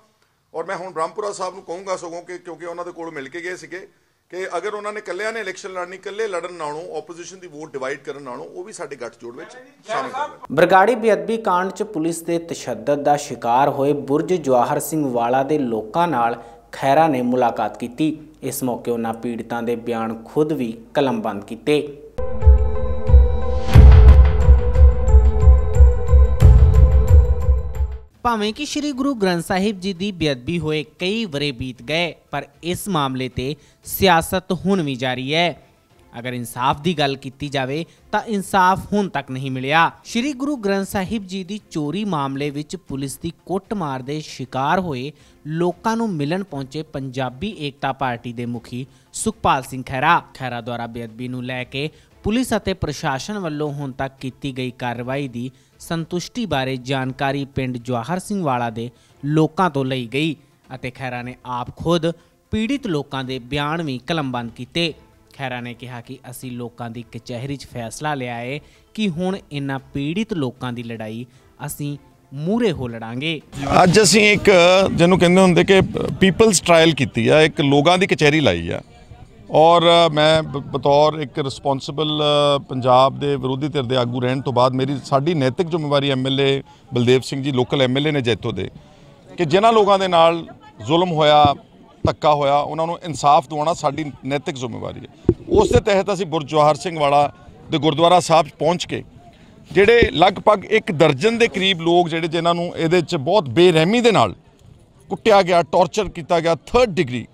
ਔਰ ਮੈਂ ਹੁਣ ਬ੍ਰਹਮਪੁਰਾ ਸਾਹਿਬ ਨੂੰ ਕਹੂੰਗਾ ਸਗੋਂ ਕਿ ਕਿਉਂਕਿ ਉਹਨਾਂ ਦੇ ਕੋਲ ਮਿਲ ਕੇ ਗਏ ਸੀਗੇ ਕਿ ਅਗਰ ਉਹਨਾਂ ਨੇ ਇਕੱਲਿਆਂ ਨੇ ਇਲੈਕਸ਼ਨ ਲੜਨੀ, ਇਕੱਲੇ ਲੜਨ ਨਾਲੋਂ ਆਪੋਜੀਸ਼ਨ ਦੀ ਵੋਟ ਡਿਵਾਈਡ ਕਰਨ ਨਾਲੋਂ ਉਹ ਵੀ ਸਾਡੇ ਗੱਠਜੋੜ ਵਿੱਚ ਸ਼ਾਮਿਲ ਕਰ ਬਰਗਾੜੀ ਬੇਅਦਬੀ ਕਾਂਡ 'ਚ ਪੁਲਿਸ ਦੇ ਤਸ਼ੱਦਦ ਦਾ ਸ਼ਿਕਾਰ ਹੋਏ ਬੁਰਜ ਜਵਾਹਰ ਸਿੰਘ ਵਾਲਾ ਦੇ ਲੋਕਾਂ ਨਾਲ ਖੈਰਾ ਨੇ ਮੁਲਾਕਾਤ ਕੀਤੀ। ਇਸ ਮੌਕੇ ਉਹਨਾਂ ਪੀੜਤਾਂ ਦੇ ਬਿਆਨ ਖੁਦ ਵੀ ਕਲਮਬੰਦ ਕੀਤੇ। ਭਾਵੇਂ ਕਿ ਸ੍ਰੀ ਗੁਰੂ ਗ੍ਰੰਥ ਸਾਹਿਬ ਜੀ ਦੀ ਬੇਅਦਬੀ ਹੋਏ ਕਈ ਵਰੇ ਬੀਤ ਗਏ, ਪਰ ਇਸ ਮਾਮਲੇ ਤੇ ਸਿਆਸਤ ਹੁਣ ਵੀ ਜਾਰੀ ਹੈ। ਅਗਰ ਇਨਸਾਫ ਦੀ ਗੱਲ ਕੀਤੀ ਜਾਵੇ, ਤਾਂ ਇਨਸਾਫ ਹੁਣ ਤੱਕ ਨਹੀਂ ਮਿਲਿਆ। ਸ੍ਰੀ ਗੁਰੂ ਗ੍ਰੰਥ ਸਾਹਿਬ ਜੀ ਦੀ ਚੋਰੀ ਮਾਮਲੇ ਵਿੱਚ ਪੁਲਿਸ ਦੀ ਕੁੱਟਮਾਰ ਦੇ ਸ਼ਿਕਾਰ ਹੋਏ ਲੋਕਾਂ ਨੂੰ ਮਿਲਣ ਪਹੁੰਚੇ ਪੰਜਾਬੀ ਏਕਤਾ ਪਾਰਟੀ ਦੇ ਮੁਖੀ ਸੁਖਪਾਲ ਸਿੰਘ ਖਹਿਰਾ। ਖਹਿਰਾ ਦੁਆਰਾ ਬੇਅਦਬੀ ਨੂੰ ਲੈ ਕੇ ਪੁਲਿਸ ਅਤੇ ਪ੍ਰਸ਼ਾਸਨ ਵੱਲੋਂ ਹੁਣ ਤੱਕ ਕੀਤੀ ਗਈ ਕਾਰਵਾਈ ਦੀ ਸੰਤੁਸ਼ਟੀ ਬਾਰੇ ਜਾਣਕਾਰੀ ਪਿੰਡ ਜਵਾਹਰ ਸਿੰਘ ਵਾਲਾ ਦੇ ਲੋਕਾਂ ਤੋਂ ਲਈ ਗਈ ਅਤੇ ਖੈਰਾ ਨੇ ਆਪ ਖੁਦ ਪੀੜਿਤ ਲੋਕਾਂ ਦੇ ਬਿਆਨ ਵੀ ਕਲਮਬੰਦ ਕੀਤੇ। ਖੈਰਾ ਨੇ ਕਿਹਾ ਕਿ ਅਸੀਂ ਲੋਕਾਂ ਦੀ ਕਚਹਿਰੀ 'ਚ ਫੈਸਲਾ ਲਿਆ ਹੈ ਕਿ ਹੁਣ ਇਹਨਾਂ ਪੀੜਿਤ ਲੋਕਾਂ ਦੀ ਲੜਾਈ ਅਸੀਂ ਮੂਰੇ ਹੋ ਲੜਾਂਗੇ। ਅੱਜ ਅਸੀਂ ਇੱਕ, ਜਿਹਨੂੰ ਕਹਿੰਦੇ ਹੁੰਦੇ ਕਿ ਪੀਪਲਸ ਟ੍ਰਾਇਲ ਕੀਤੀ ਆ, ਇੱਕ ਲੋਕਾਂ ਦੀ ਕਚਹਿਰੀ ਲਾਈ ਆ। ਔਰ ਮੈਂ ਬ- ਬਤੌਰ ਇੱਕ ਰਿਸਪੌਂਸਿਬਲ ਪੰਜਾਬ ਦੇ ਵਿਰੋਧੀ ਧਿਰ ਦੇ ਆਗੂ ਰਹਿਣ ਤੋਂ ਬਾਅਦ ਮੇਰੀ ਸਾਡੀ ਨੈਤਿਕ ਜ਼ਿੰਮੇਵਾਰੀ MLA Baldev Singh ji local MLA ਨੇ ਜੈਤੋ ਦੇ ਕਿ ਜਿਨ੍ਹਾਂ ਲੋਕਾਂ ਦੇ ਨਾਲ ਜ਼ੁਲਮ ਹੋਇਆ, ਧੱਕਾ ਹੋਇਆ, ਉਹਨਾਂ ਨੂੰ ਇਨਸਾਫ ਦਿਵਾਉਣਾ ਸਾਡੀ ਨੈਤਿਕ ਜ਼ਿੰਮੇਵਾਰੀ ਹੈ। ਉਸ ਦੇ ਤਹਿਤ ਅਸੀਂ ਬੁਰਜ ਸਿੰਘ ਵਾਲਾ ਦੇ ਗੁਰਦੁਆਰਾ ਸਾਹਿਬ 'ਚ ਪਹੁੰਚ ਕੇ ਜਿਹੜੇ ਲਗਭਗ ਇੱਕ ਦਰਜਨ ਦੇ ਕਰੀਬ ਲੋਕ ਜਿਹੜੇ ਜਿਨ੍ਹਾਂ ਨੂੰ ਇਹਦੇ 'ਚ ਬਹੁਤ ਬੇਰਹਿਮੀ ਦੇ ਨਾਲ ਕੁੱਟਿਆ ਗਿਆ, ਟੌਰਚਰ ਕੀਤਾ ਗਿਆ 3rd ਡਿਗਰੀ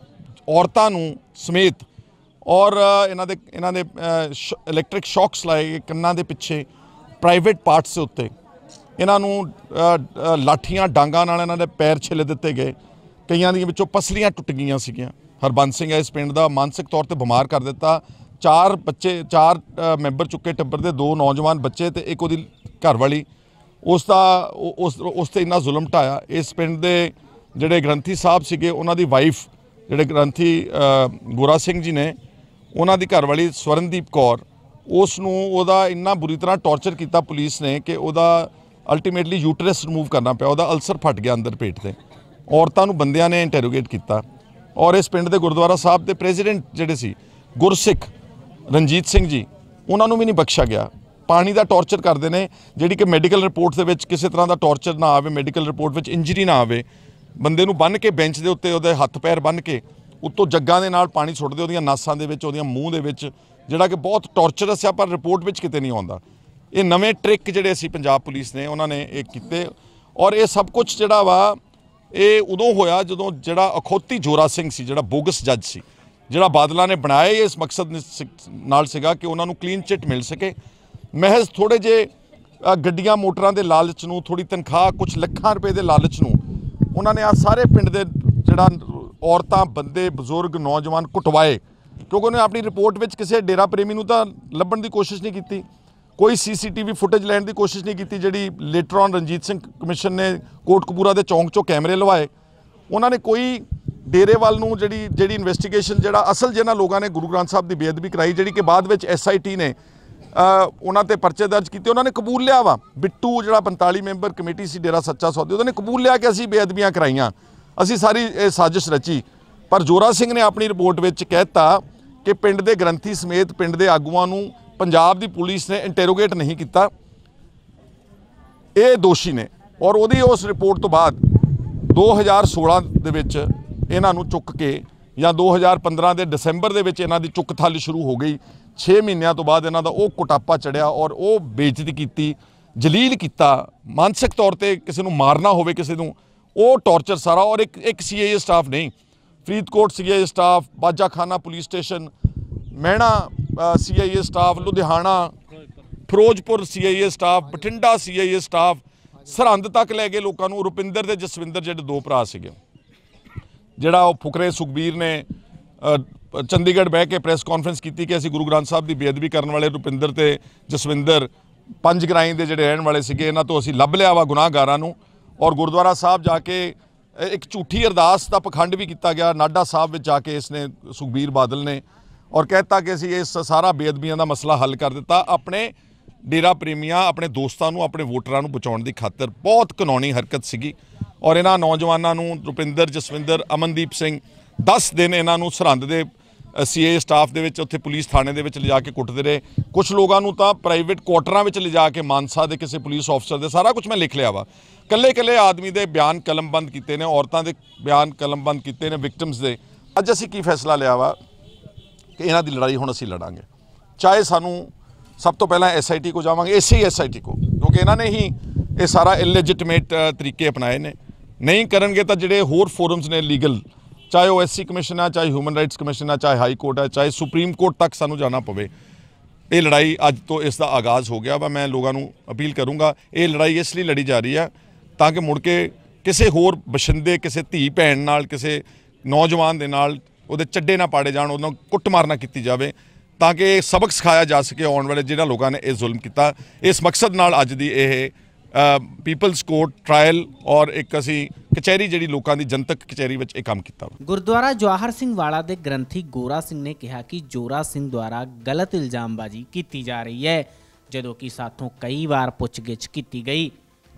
ਔਰਤਾਂ ਨੂੰ ਸਮੇਤ ਔਰ ਇਹਨਾਂ ਦੇ ਇਹਨਾਂ ਦੇ ਇਲੈਕਟ੍ਰਿਕ ਸ਼ੌਕਸ ਲਾਏ ਗਏ ਕੰਨਾਂ ਦੇ ਪਿੱਛੇ ਪ੍ਰਾਈਵੇਟ ਪਾਰਟਸ ਦੇ ਉੱਤੇ। ਇਹਨਾਂ ਨੂੰ ਅ, ਲਾਠੀਆਂ ਡਾਂਗਾਂ ਨਾਲ ਇਹਨਾਂ ਦੇ ਪੈਰ ਛਿੱਲ ਦਿੱਤੇ ਗਏ। ਕਈਆਂ ਦੀਆਂ ਵਿੱਚੋਂ ਪਸਲੀਆਂ ਟੁੱਟ ਗਈਆਂ ਸੀਗੀਆਂ। ਹਰਬੰਸ ਸਿੰਘ ਇਸ ਪਿੰਡ ਦਾ ਮਾਨਸਿਕ ਤੌਰ ਤੇ ਬਿਮਾਰ ਕਰ ਦਿੱਤਾ। ਚਾਰ ਬੱਚੇ ਚਾਰ ਮੈਂਬਰ ਚੁੱਕੇ ਟੱਬਰ ਦੇ ਦੋ ਨੌਜਵਾਨ ਬੱਚੇ ਤੇ ਇੱਕ ਉਹਦੀ ਘਰਵਾਲੀ। ਉਸ ਦਾ ਉਸ ਉਸ ਤੇ ਇੰਨਾ ਜ਼ੁਲਮ ਢਾਇਆ। ਇਸ ਪਿੰਡ ਦੇ ਜਿਹੜੇ ਗ੍ਰੰਥੀ ਸਾਹਿਬ ਸੀਗੇ ਉਹਨਾਂ ਦੀ ਵਾਈਫ ਜਿਹੜੇ ਗ੍ਰੰਥੀ ਗੋਰਾ ਸਿੰਘ ਜੀ ਨੇ ਉਹਨਾਂ ਦੀ ਘਰਵਾਲੀ ਸਵਰਨਦੀਪ ਕੌਰ, ਉਸ ਨੂੰ ਉਹਦਾ ਇੰਨਾ ਬੁਰੀ ਤਰ੍ਹਾਂ ਟੌਰਚਰ ਕੀਤਾ ਪੁਲਿਸ ਨੇ ਕਿ ਉਹਦਾ ਅਲਟੀਮੇਟਲੀ ਯੂਟਰਸ ਰਿਮੂਵ ਕਰਨਾ ਪਿਆ, ਉਹਦਾ ਅਲਸਰ ਫਟ ਗਿਆ ਅੰਦਰ ਪੇਟ ਤੇ। ਔਰਤਾਂ ਨੂੰ ਬੰਦਿਆਂ ਨੇ ਇੰਟਰੋਗੇਟ ਕੀਤਾ। ਔਰ ਇਸ ਪਿੰਡ ਦੇ ਗੁਰਦੁਆਰਾ ਸਾਹਿਬ ਦੇ ਪ੍ਰੈਜ਼ੀਡੈਂਟ ਜਿਹੜੇ ਸੀ, ਗੁਰਸਿੱਖ ਰਣਜੀਤ ਸਿੰਘ ਜੀ, ਉਹਨਾਂ ਨੂੰ ਵੀ ਨਹੀਂ ਬਖਸ਼ਿਆ ਗਿਆ। ਪਾਣੀ ਦਾ ਟੌਰਚਰ ਕਰਦੇ ਨੇ, ਜਿਹੜੀ ਕਿ ਮੈਡੀਕਲ ਰਿਪੋਰਟ ਦੇ ਵਿੱਚ ਕਿਸੇ ਤਰ੍ਹਾਂ ਦਾ ਟੌਰਚਰ ਨਾ ਆਵੇ ਮੈਡੀਕਲ ਰਿਪੋਰਟ ਵਿੱਚ ਇੰਜਰੀ ਨਾ ਆਵੇ, ਬੰਦੇ ਨੂੰ ਬੰਨ ਕੇ ਬੈਂਚ ਦੇ ਉੱਤੇ ਉਹਦੇ ਹੱਥ ਪੈਰ ਬੰਨ ਕੇ ਉੱਤੋਂ ਜੱਗਾਂ ਦੇ ਨਾਲ ਪਾਣੀ ਸੁੱਟਦੇ, ਉਹਦੀਆਂ ਨਾਸਾਂ ਦੇ ਵਿੱਚ, ਉਹਦੀਆਂ ਮੂੰਹ ਦੇ ਵਿੱਚ, ਜਿਹੜਾ ਕਿ ਬਹੁਤ ਟੌਰਚਰਸ ਆ, ਪਰ ਰਿਪੋਰਟ ਵਿੱਚ ਕਿਤੇ ਨਹੀਂ ਆਉਂਦਾ। ਇਹ ਨਵੇਂ ਟ੍ਰਿਕ ਜਿਹੜੇ ਅਸੀਂ ਪੰਜਾਬ ਪੁਲਿਸ ਨੇ, ਉਹਨਾਂ ਨੇ ਇਹ ਕੀਤੇ। ਔਰ ਇਹ ਸਭ ਕੁਝ ਜਿਹੜਾ ਵਾ, ਇਹ ਉਦੋਂ ਹੋਇਆ ਜਦੋਂ ਜਿਹੜਾ ਅਖੌਤੀ ਜੋਰਾ ਸਿੰਘ ਸੀ, ਜਿਹੜਾ ਬੋਗਸ ਜੱਜ ਸੀ, ਜਿਹੜਾ ਬਾਦਲਾਂ ਨੇ ਬਣਾਇਆ। ਇਸ ਮਕਸਦ ਨਾਲ ਸੀਗਾ ਕਿ ਉਹਨਾਂ ਨੂੰ ਕਲੀਨ ਚਿੱਟ ਮਿਲ ਸਕੇ। ਮਹਿਜ਼ ਥੋੜੇ ਜੇ ਗੱਡੀਆਂ ਮੋਟਰਾਂ ਦੇ ਲਾਲਚ ਨੂੰ ਥੋੜੀ ਤਨਖਾਹ ਕੁਝ ਲੱਖਾਂ ਰੁਪਏ ਦੇ ਲਾਲਚ ਨੂੰ, ਉਹਨਾਂ ਨੇ ਆ ਸਾਰੇ ਪਿੰਡ ਦੇ ਜਿਹੜਾ ਔਰਤਾਂ, ਬੰਦੇ, ਬਜ਼ੁਰਗ, ਨੌਜਵਾਨ ਕੁਟਵਾਏ। ਕਿਉਂਕਿ ਉਹਨੇ ਆਪਣੀ ਰਿਪੋਰਟ ਵਿੱਚ ਕਿਸੇ ਡੇਰਾ ਪ੍ਰੇਮੀ ਨੂੰ ਤਾਂ ਲੱਭਣ ਦੀ ਕੋਸ਼ਿਸ਼ ਨਹੀਂ ਕੀਤੀ। ਕੋਈ ਸੀਸੀਟੀਵੀ ਫੁਟੇਜ ਲੈਣ ਦੀ ਕੋਸ਼ਿਸ਼ ਨਹੀਂ ਕੀਤੀ, ਜਿਹੜੀ later on Ranjit Singh commission ਨੇ ਕੋਟਕਪੂਰਾ ਦੇ ਚੌਂਕ 'ਚੋਂ ਕੈਮਰੇ ਲਵਾਏ। ਉਹਨਾਂ ਨੇ ਕੋਈ ਡੇਰੇ ਵੱਲ ਨੂੰ ਜਿਹੜੀ ਜਿਹੜੀ ਇਨਵੈਸਟੀਗੇਸ਼ਨ ਜਿਹੜਾ ਅਸਲ ਜਿਹਨਾਂ ਲੋਕਾਂ ਨੇ ਗੁਰੂ ਗ੍ਰੰਥ ਸਾਹਿਬ ਦੀ ਬੇਅਦਬੀ ਕਰਾਈ, ਜਿਹੜੀ ਕਿ ਬਾਅਦ ਵਿੱਚ ਐਸਆਈਟੀ ਨੇ ਉਹਨਾਂ ਤੇ ਪਰਚੇ ਦਰਜ ਕੀਤੇ। ਉਹਨਾਂ ਨੇ ਕਬੂਲ ਲਿਆ ਵਾ। ਬਿੱਟੂ ਜਿਹੜਾ 45 ਮੈਂਬਰ ਕਮੇਟੀ ਸੀ ਡੇਰਾ ਸੱਚਾ ਸੌਦੇ ਉਹਨੇ ਕਬੂਲ ਲਿਆ ਕਿ ਅਸੀਂ ਬੇਅਦਬੀਆਂ ਕਰਾਈਆਂ। ਅਸੀਂ ਸਾਰੀ, ਇਹ ਸਾਜ਼ਿਸ਼ ਰਚੀ। ਪਰ ਜੋਰਾ ਸਿੰਘ ਨੇ ਆਪਣੀ ਰਿਪੋਰਟ ਵਿੱਚ ਕਹਿਤਾ ਕਿ ਪਿੰਡ ਦੇ ਗ੍ਰੰਥੀ ਸਮੇਤ ਪਿੰਡ ਦੇ ਆਗੂਆਂ ਨੂੰ ਪੰਜਾਬ ਦੀ ਪੁਲਿਸ ਨੇ ਇੰਟਰੋਗੇਟ ਨਹੀਂ ਕੀਤਾ। ਇਹ ਦੋਸ਼ੀ ਨੇ ਔਰ ਉਹਦੀ ਉਸ ਰਿਪੋਰਟ ਤੋਂ ਬਾਅਦ 2016 ਦੇ ਵਿੱਚ ਇਹਨਾਂ ਨੂੰ ਚੁੱਕ ਕੇ ਜਾਂ 2015 ਦੇ ਦਸੰਬਰ ਦੇ ਵਿੱਚ ਇਹਨਾਂ ਦੀ ਚੁੱਕ ਥਾਲੀ ਸ਼ੁਰੂ ਹੋ ਗਈ। 6 ਮਹੀਨਿਆਂ ਤੋਂ ਬਾਅਦ ਇਹਨਾਂ ਦਾ ਉਹ ਕੁਟਾਪਾ ਚੜਿਆ ਔਰ ਉਹ ਬੇਇੱਜ਼ਤੀ ਕੀਤੀ, ਜਲੀਲ ਕੀਤਾ। ਮਾਨਸਿਕ ਤੌਰ ਤੇ ਕਿਸੇ ਨੂੰ ਮਾਰਨਾ ਹੋਵੇ, ਕਿਸੇ ਨੂੰ ਉਹ ਟੌਰਚਰ ਸਾਰਾ, ਔਰ ਇੱਕ ਇੱਕ ਸੀਆਈਏ ਸਟਾਫ ਨਹੀਂ। Faridkot CIA staff Bajakhana police station, Mehna CIA staff Ludhiana, Ferozepur CIA staff Bathinda CIA staff Sirhind ਤੱਕ ਲੈ ਕੇ ਲੋਕਾਂ ਨੂੰ। ਰੁਪਿੰਦਰ ਤੇ ਜਸਵਿੰਦਰ ਜਿਹੜੇ ਦੋ ਭਰਾ ਸੀਗੇ। ਜਿਹੜਾ ਉਹ ਫੁਕਰੇ ਸੁਖਬੀਰ ਨੇ ਚੰਡੀਗੜ੍ਹ ਬਹਿ ਕੇ ਪ੍ਰੈਸ ਕਾਨਫਰੰਸ ਕੀਤੀ ਕਿ ਅਸੀਂ ਗੁਰੂ ਗ੍ਰੰਥ ਸਾਹਿਬ ਦੀ ਬੇਅਦਬੀ ਕਰਨ ਵਾਲੇ ਰੁਪਿੰਦਰ ਤੇ ਜਸਵਿੰਦਰ ਪੰਜ ਗਰਾਈਂ ਦੇ ਜਿਹੜੇ ਰਹਿਣ ਵਾਲੇ ਸੀਗੇ, ਇਹਨਾਂ ਤੋਂ ਅਸੀਂ ਲੱਭ ਲਿਆ ਵਾ ਗੁਨਾਹਗਾਰਾਂ ਨੂੰ। ਔਰ ਗੁਰਦੁਆਰਾ ਸਾਹਿਬ ਜਾ ਕੇ ਇੱਕ ਝੂਠੀ ਅਰਦਾਸ ਦਾ ਪਖੰਡ ਵੀ ਕੀਤਾ ਗਿਆ। ਨਾਡਾ ਸਾਹਿਬ ਵਿੱਚ ਜਾ ਕੇ ਇਸ ਨੇ ਸੁਖਬੀਰ ਬਾਦਲ ਨੇ ਔਰ ਕਹਿਤਾ ਕਿ ਅਸੀਂ ਇਸ ਸਾਰਾ ਬੇਅਦਬੀਆਂ ਦਾ ਮਸਲਾ ਹੱਲ ਕਰ ਦਿੱਤਾ। ਆਪਣੇ ਡੇਰਾ ਪ੍ਰੇਮੀਆਂ, ਆਪਣੇ ਦੋਸਤਾਂ ਨੂੰ, ਆਪਣੇ ਵੋਟਰਾਂ ਨੂੰ ਬਚਾਉਣ ਦੀ ਖਾਤਰ ਬਹੁਤ ਕਾਨੂੰਨੀ ਹਰਕਤ ਸੀਗੀ। ਔਰ ਇਹਨਾਂ ਨੌਜਵਾਨਾਂ ਨੂੰ ਰੁਪਿੰਦਰ, ਜਸਵਿੰਦਰ, ਅਮਨਦੀਪ ਸਿੰਘ 10 ਦਿਨ ਇਹਨਾਂ ਨੂੰ ਸਰਹੰਦ ਦੇ ਸੀਏ ਸਟਾਫ ਦੇ ਵਿੱਚ, ਉੱਥੇ ਪੁਲਿਸ ਥਾਣੇ ਦੇ ਵਿੱਚ ਲਿਜਾ ਕੇ ਕੁੱਟਦੇ ਰਹੇ। ਕੁਝ ਲੋਕਾਂ ਨੂੰ ਤਾਂ ਪ੍ਰਾਈਵੇਟ ਕੁਆਟਰਾਂ ਵਿੱਚ ਲਿਜਾ ਕੇ ਮਾਨਸਾ ਦੇ ਕਿਸੇ ਪੁਲਿਸ ਅਫਸਰ ਦੇ ਸਾਰਾ ਕੁਝ ਮੈਂ ਲਿਖ ਲਿਆ ਵਾ। ਕੱਲੇ ਕੱਲੇ ਆਦਮੀ ਦੇ ਬਿਆਨ ਕਲਮਬੰਦ ਕੀਤੇ ਨੇ, ਔਰਤਾਂ ਦੇ ਬਿਆਨ ਕਲਮਬੰਦ ਕੀਤੇ ਨੇ ਵਿਕਟਮਸ ਦੇ। ਅੱਜ ਅਸੀਂ ਕੀ ਫੈਸਲਾ ਲਿਆ ਵਾ ਕਿ ਇਹਨਾਂ ਦੀ ਲੜਾਈ ਹੁਣ ਅਸੀਂ ਲੜਾਂਗੇ। ਚਾਹੇ ਸਾਨੂੰ ਸਭ ਤੋਂ ਪਹਿਲਾਂ ਐਸਆਈਟੀ ਕੋ ਜਾਵਾਂਗੇ, ਇਸੇ ਐਸਆਈਟੀ ਕੋ ਕਿਉਂਕਿ ਇਹਨਾਂ ਨੇ ਹੀ ਇਹ ਸਾਰਾ ਇਲੈਜਿਟਿਮੇਟ ਤਰੀਕੇ ਅਪਣਾਏ ਨੇ। ਨਹੀਂ ਕਰਨਗੇ ਤਾਂ ਜਿਹੜੇ ਹੋਰ ਫੋਰਮਸ ਨੇ ਲੀਗਲ ਚਾਹੇ ਉਹ ਐਸਸੀ ਕਮਿਸ਼ਨ ਆ, ਚਾਹੇ ਹਿਊਮਨ ਰਾਈਟਸ ਕਮਿਸ਼ਨ ਆ, ਚਾਹੇ ਹਾਈ ਕੋਰਟ ਆ, ਚਾਹੇ ਸੁਪਰੀਮ ਕੋਰਟ ਤੱਕ ਸਾਨੂੰ ਜਾਣਾ ਪਵੇ। ਇਹ ਲੜਾਈ ਅੱਜ ਤੋਂ ਇਸ ਦਾ ਆਗਾਜ਼ ਹੋ ਗਿਆ ਵਾ, ਮੈਂ ਲੋਕਾਂ ਨੂੰ ਅਪੀਲ ਕਰੂੰਗਾ, ਇਹ ਲੜਾਈ ਇਸ ਲਈ ਲੜੀ ਜਾ ਰਹੀ ਆ ਤਾਂ ਕਿ ਮੁੜ ਕੇ ਕਿਸੇ ਹੋਰ ਬਸ਼ਿੰਦੇ, ਕਿਸੇ ਧੀ ਭੈਣ ਨਾਲ, ਕਿਸੇ ਨੌਜਵਾਨ ਦੇ ਨਾਲ ਉਹਦੇ ਚੱਡੇ ਨਾ ਪਾੜੇ ਜਾਣ, ਉਹਨਾਂ ਨੂੰ ਕੁੱਟਮਾਰ ਨਾ ਕੀਤੀ ਜਾਵੇ, ਤਾਂ ਕਿ ਇਹ ਸਬਕ ਸਿਖਾਇਆ ਜਾ ਸਕੇ ਆਉਣ ਵਾਲੇ ਜਿਹੜਾ ਲੋਕਾਂ ਨੇ ਇਹ ਜ਼ੁਲਮ ਕੀਤਾ। ਇਸ ਮਕਸਦ ਨਾਲ ਅੱਜ ਦੀ ਇਹ ਪੀਪਲਸ ਕੋਰਟ ਟ੍ਰਾਇਲ ਔਰ ਇੱਕ ਅਸੀਂ ਕਚਹਿਰੀ ਜਿਹੜੀ ਲੋਕਾਂ ਦੀ ਜਨਤਕ ਕਚਹਿਰੀ ਵਿੱਚ ਇਹ ਕੰਮ ਕੀਤਾ। ਗੁਰਦੁਆਰਾ ਜਵਾਹਰ ਸਿੰਘ ਵਾਲਾ ਦੇ ਗ੍ਰੰਥੀ ਗੋਰਾ ਸਿੰਘ ਨੇ ਕਿਹਾ ਕਿ ਜੋਰਾ ਸਿੰਘ ਦੁਆਰਾ ਗਲਤ ਇਲਜ਼ਾਮਬਾਜ਼ੀ ਕੀਤੀ ਜਾ ਰਹੀ ਹੈ, ਜਦੋਂ ਕਿ ਸਾਥੋਂ ਕਈ ਵਾਰ ਪੁੱਛਗਿੱਛ ਕੀਤੀ ਗਈ।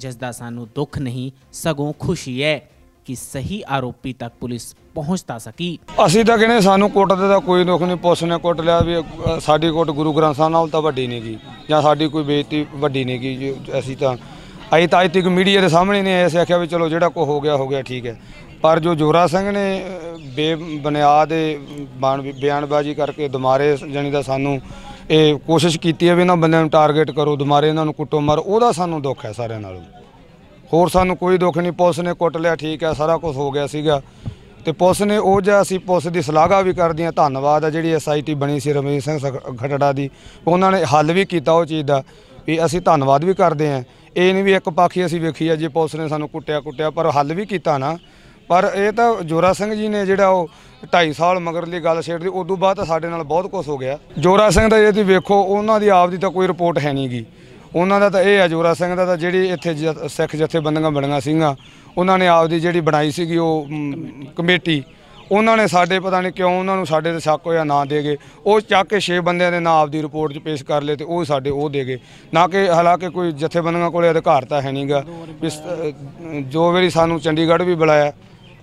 ਜਿਸ ਦਾ ਸਾਨੂੰ ਦੁੱਖ ਨਹੀਂ ਸਗੋਂ ਖੁਸ਼ੀ ਹੈ ਕਿ ਸਹੀ ਆਰੋਪੀ ਤੱਕ ਪੁਲਿਸ ਪਹੁੰਚ ਤਾਂ ਸਕੀ। ਅਸੀਂ ਤਾਂ ਕਹਿੰਦੇ ਸਾਨੂੰ ਕੁੱਟਦੇ ਦਾ ਕੋਈ ਦੁੱਖ ਨਹੀਂ ਪੁਲਿਸ ਨੇ ਕੁੱਟ ਲਿਆ ਵੀ ਸਾਡੀ ਕੁੱਟ ਗੁਰੂ ਗ੍ਰੰਥ ਸਾਹਿਬ ਨਾਲ ਤਾਂ ਵੱਡੀ ਨਹੀਂ ਗੀ ਜਾਂ ਸਾਡੀ ਕੋਈ ਬੇਇੱਜ਼ਤੀ ਵੱਡੀ ਨਹੀਂ ਗੀ ਜੀ, ਅਸੀਂ ਤਾਂ ਅਸੀਂ ਤਾਂ ਅੱਜ ਤੱਕ ਮੀਡੀਆ ਦੇ ਸਾਹਮਣੇ ਨਹੀਂ ਆਏ ਅਸੀਂ ਆਖਿਆ ਵੀ ਚਲੋ ਜਿਹੜਾ ਕੋ ਹੋ ਗਿਆ ਹੋ ਗਿਆ ਠੀਕ ਹੈ। ਪਰ ਜੋ ਜੋਰਾ ਸਿੰਘ ਨੇ ਅ, ਬੇਬੁਨਿਆਦ ਦੇ ਬਿਆਨਬਾਜ਼ੀ ਕਰਕੇ ਦੁਮਾਰੇ ਜਾਣੀ ਦਾ ਸਾਨੂੰ ਇਹ ਕੋਸ਼ਿਸ਼ ਕੀਤੀ ਹੈ ਵੀ ਇਹਨਾਂ ਬੰਦਿਆਂ ਨੂੰ ਟਾਰਗੇਟ ਕਰੋ ਦੁਮਾਰੇ ਇਹਨਾਂ ਨੂੰ ਕੁੱਟੋ, ਮਾਰੋ। ਉਹਦਾ ਸਾਨੂੰ ਦੁੱਖ ਹੈ ਸਾਰਿਆਂ ਨਾਲੋਂ। ਹੋਰ ਸਾਨੂੰ ਕੋਈ ਦੁੱਖ ਨਹੀਂ। ਪੁਲਿਸ ਨੇ ਕੁੱਟ ਲਿਆ, ਠੀਕ ਹੈ, ਸਾਰਾ ਕੁਝ ਹੋ ਗਿਆ ਸੀਗਾ। ਤੇ ਪੁਲਿਸ ਨੇ ਉਹ ਜਿਹਾ ਅਸੀਂ ਪੁਲਿਸ ਦੀ ਸ਼ਲਾਘਾ ਵੀ ਕਰਦੇ ਹਾਂ। ਧੰਨਵਾਦ ਆ ਜਿਹੜੀ ਐਸਆਈਟੀ ਬਣੀ ਸੀ ਰਮੇਸ਼ ਸਿੰਘ ਸਖ- ਖਟੜਾ ਦੀ। ਉਹਨਾਂ ਨੇ ਹੱਲ ਵੀ ਕੀਤਾ ਉਹ ਚੀਜ਼ ਦਾ ਵੀ ਅਸੀਂ ਧੰਨਵਾਦ ਵੀ ਕਰਦੇ ਹਾਂ। ਇਹ ਨਹੀਂ ਵੀ ਇੱਕ ਪਾਖੀ ਅਸੀਂ ਵੇਖੀ ਆ ਜੇ ਪੁਲਿਸ ਨੇ ਸਾਨੂੰ ਕੁੱਟਿਆ ਕੁੱਟਿਆ, ਪਰ ਹੱਲ ਵੀ ਕੀਤਾ ਨਾ। ਪਰ ਇਹ ਤਾਂ ਜੋਰਾ ਸਿੰਘ ਜੀ ਨੇ ਜਿਹੜਾ ਉਹ 2.5 ਸਾਲ ਮਗਰਲੀ ਗੱਲ ਛੇੜਦੀ, ਉਦੋਂ ਬਾਅਦ ਤਾਂ ਸਾਡੇ ਨਾਲ ਬਹੁਤ ਕੁਝ ਹੋ ਗਿਆ। ਜੋਰਾ ਸਿੰਘ ਦਾ ਜੇ ਤੁਸੀਂ ਵੇਖੋ, ਉਹਨਾਂ ਦੀ ਆਪ ਦੀ ਤਾਂ ਕੋਈ ਰਿਪੋਰਟ ਹੈ ਨਹੀਂਗੀ ਉਹਨਾਂ ਦਾ ਤਾਂ ਇਹ ਹੈ ਜੋਰਾ ਸਿੰਘ ਦਾ ਤਾਂ ਜਿਹੜੀ ਇੱਥੇ ਜ- ਸਿੱਖ ਜਥੇਬੰਦੀਆਂ ਬਣੀਆਂ ਸੀਗੀਆਂ, ਉਹਨਾਂ ਨੇ ਆਪਦੀ ਜਿਹੜੀ ਬਣਾਈ ਸੀਗੀ ਉਹ ਕਮੇਟੀ, ਉਹਨਾਂ ਨੇ ਸਾਡੇ ਪਤਾ ਨਹੀਂ ਕਿਉਂ ਉਹਨਾਂ ਨੂੰ ਸਾਡੇ ਤੇ ਸ਼ੱਕ ਹੋਇਆ ਨਾ ਗਏ। ਉਹ ਚੱਕ ਕੇ 6 ਬੰਦਿਆਂ ਦੇ ਨਾਂ ਆਪਦੀ ਰਿਪੋਰਟ 'ਚ ਪੇਸ਼ ਕਰ ਲਏ ਤੇ ਉਹ ਸਾਡੇ, ਉਹ ਦੇ ਗਏ। ਨਾ ਕਿ ਹਾਲਾਂਕਿ ਕੋਈ ਜਥੇਬੰਦੀਆਂ ਕੋਲੇ ਅਧਿਕਾਰ ਤਾਂ ਹੈ ਨਹੀਂਗਾ ਜੋ ਵਾਰੀ ਸਾਨੂੰ ਚੰਡੀਗੜ੍ਹ ਵੀ ਬੁਲਾਇਆ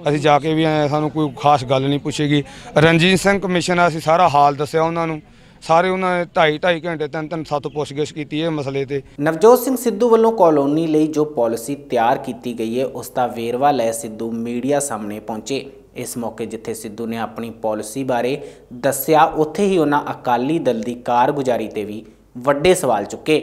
ਅਸੀਂ ਜਾ ਕੇ ਵੀ ਆਏ, ਸਾਨੂੰ ਕੋਈ ਖਾਸ ਗੱਲ ਨਹੀਂ ਪੁੱਛੇਗੀ। ਰਣਜੀਤ ਸਿੰਘ ਕਮਿਸ਼ਨ ਆ, ਅਸੀਂ ਸਾਰਾ ਹਾਲ ਦੱਸਿਆ ਉਹਨਾਂ ਨੂੰ। ਸਾਰੇ ਉਹਨਾਂ ਨੇ 2.5 2.5 ਘੰਟੇ ਤਿੰਨ ਤਿੰਨ, ਸੱਤ ਪੁੱਛਗਿੱਛ ਕੀਤੀ ਇਹ ਮਸਲੇ ਤੇ। ਨਵਜੋਤ ਸਿੰਘ ਸਿੱਧੂ ਵੱਲੋਂ ਕਲੋਨੀ ਲਈ ਜੋ ਪਾਲਿਸੀ ਤਿਆਰ ਕੀਤੀ ਗਈ ਹੈ, ਉਸ ਦਾ ਵੇਰਵਾ ਲੈ ਸਿੱਧੂ ਮੀਡੀਆ ਸਾਹਮਣੇ ਪਹੁੰਚੇ। ਇਸ ਮੌਕੇ ਜਿੱਥੇ ਸਿੱਧੂ ਨੇ ਆਪਣੀ ਪਾਲਿਸੀ ਬਾਰੇ ਦੱਸਿਆ, ਉੱਥੇ ਹੀ ਉਹਨਾਂ ਅਕਾਲੀ ਦਲ ਦੀ ਕਾਰਗੁਜ਼ਾਰੀ ਤੇ ਵੀ ਵੱਡੇ ਸਵਾਲ ਚੁੱਕੇ।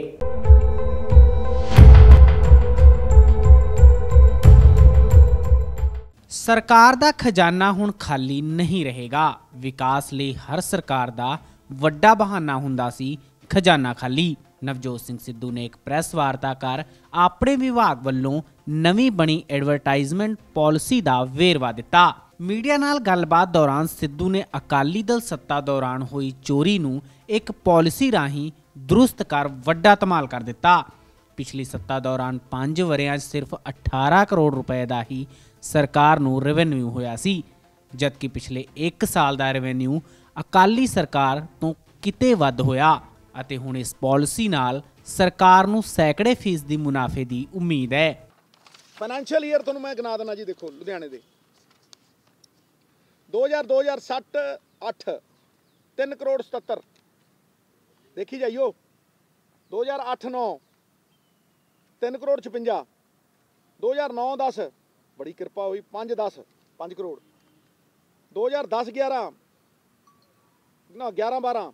ਸਰਕਾਰ ਦਾ ਖਜ਼ਾਨਾ ਹੁਣ ਖਾਲੀ ਨਹੀਂ ਰਹੇਗਾ। ਵਿਕਾਸ ਲਈ ਹਰ ਸਰਕਾਰ ਦਾ ਵੱਡਾ ਬਹਾਨਾ ਹੁੰਦਾ ਸੀ ਖਜ਼ਾਨਾ ਖਾਲੀ। ਨਵਜੋਤ ਸਿੰਘ ਸਿੱਧੂ ਨੇ ਇੱਕ ਪ੍ਰੈਸ ਵਾਰਤਾ ਕਰ ਆਪਣੇ ਵਿਭਾਗ ਵੱਲੋਂ ਨਵੀਂ ਬਣੀ ਐਡਵਰਟਾਈਜ਼ਮੈਂਟ ਪਾਲਿਸੀ ਦਾ ਵੇਰਵਾ ਦਿੱਤਾ। ਮੀਡੀਆ ਨਾਲ ਗੱਲਬਾਤ ਦੌਰਾਨ ਸਿੱਧੂ ਨੇ ਅਕਾਲੀ ਦਲ ਸੱਤਾ ਦੌਰਾਨ ਹੋਈ ਚੋਰੀ ਨੂੰ ਇੱਕ ਪਾਲਿਸੀ ਰਾਹੀਂ ਦਰੁਸਤ ਕਰ ਵੱਡਾ ਧਮਾਲ ਕਰ ਦਿੱਤਾ। ਪਿਛਲੀ ਸੱਤਾ ਦੌਰਾਨ 5 ਵਰਿਆਂ 'ਚ ਸਿਰਫ 18 ਕਰੋੜ ਰੁਪਏ ਦਾ ਹੀ ਸਰਕਾਰ ਨੂੰ ਰੈਵਨਿਊ ਹੋਇਆ ਸੀ, ਜਦਕਿ ਪਿਛਲੇ 1 ਸਾਲ ਦਾ ਰੈਵਨਿਊ ਅਕਾਲੀ ਸਰਕਾਰ ਤੋਂ ਕਿਤੇ ਵੱਧ ਹੋਇਆ ਅਤੇ ਹੁਣ ਇਸ ਪਾਲਿਸੀ ਨਾਲ ਸਰਕਾਰ ਨੂੰ ਸੈਂਕੜੇ ਫੀਸਦੀ ਮੁਨਾਫੇ ਦੀ ਉਮੀਦ ਹੈ। ਫਾਈਨੈਂਸ਼ੀਅਲ ਈਅਰ ਤੁਹਾਨੂੰ ਮੈਂ ਗਿਣਾ ਦਿੰਦਾ ਜੀ ਦੇਖੋ, ਲੁਧਿਆਣੇ ਦੇ। 2000 2060 8 3 ਕਰੋੜ 77 ਦੇਖੀ ਜਾਈਓ। 2008 9 3 ਕਰੋੜ 56 2009 10 ਬੜੀ ਕਿਰਪਾ ਹੋਈ 5 10 5 ਕਰੋੜ। 2010 11 ਨਾ 11 12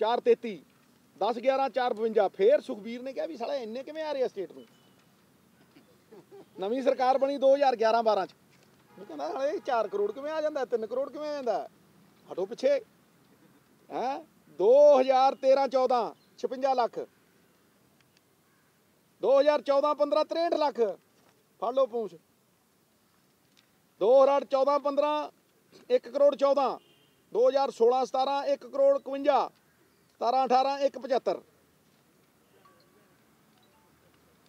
4 33 10 11 4 52 ਫੇਰ ਸੁਖਬੀਰ ਨੇ ਕਿਹਾ ਵੀ ਸਾਲਾ ਇੰਨੇ ਕਿਵੇਂ ਆ ਰਹੇ ਸਟੇਟ ਨੂੰ? ਨਵੀਂ ਸਰਕਾਰ ਬਣੀ 2011 12 ਚ। ਉਹ ਕਹਿੰਦਾ ਹਲੇ 4 ਕਰੋੜ ਕਿਵੇਂ ਆ ਜਾਂਦਾ 3 ਕਰੋੜ ਕਿਵੇਂ ਆ ਜਾਂਦਾ? ਹਟੋ ਪਿੱਛੇ। ਹੈ? 2013 14 56 ਲੱਖ। 2014 15 63 ਲੱਖ। ਫੜ ਲਓ ਪੂੰਛ। 2014 15 1 ਕਰੋੜ 14 2016 17 1 ਕਰੋੜ 51 17 18 1 75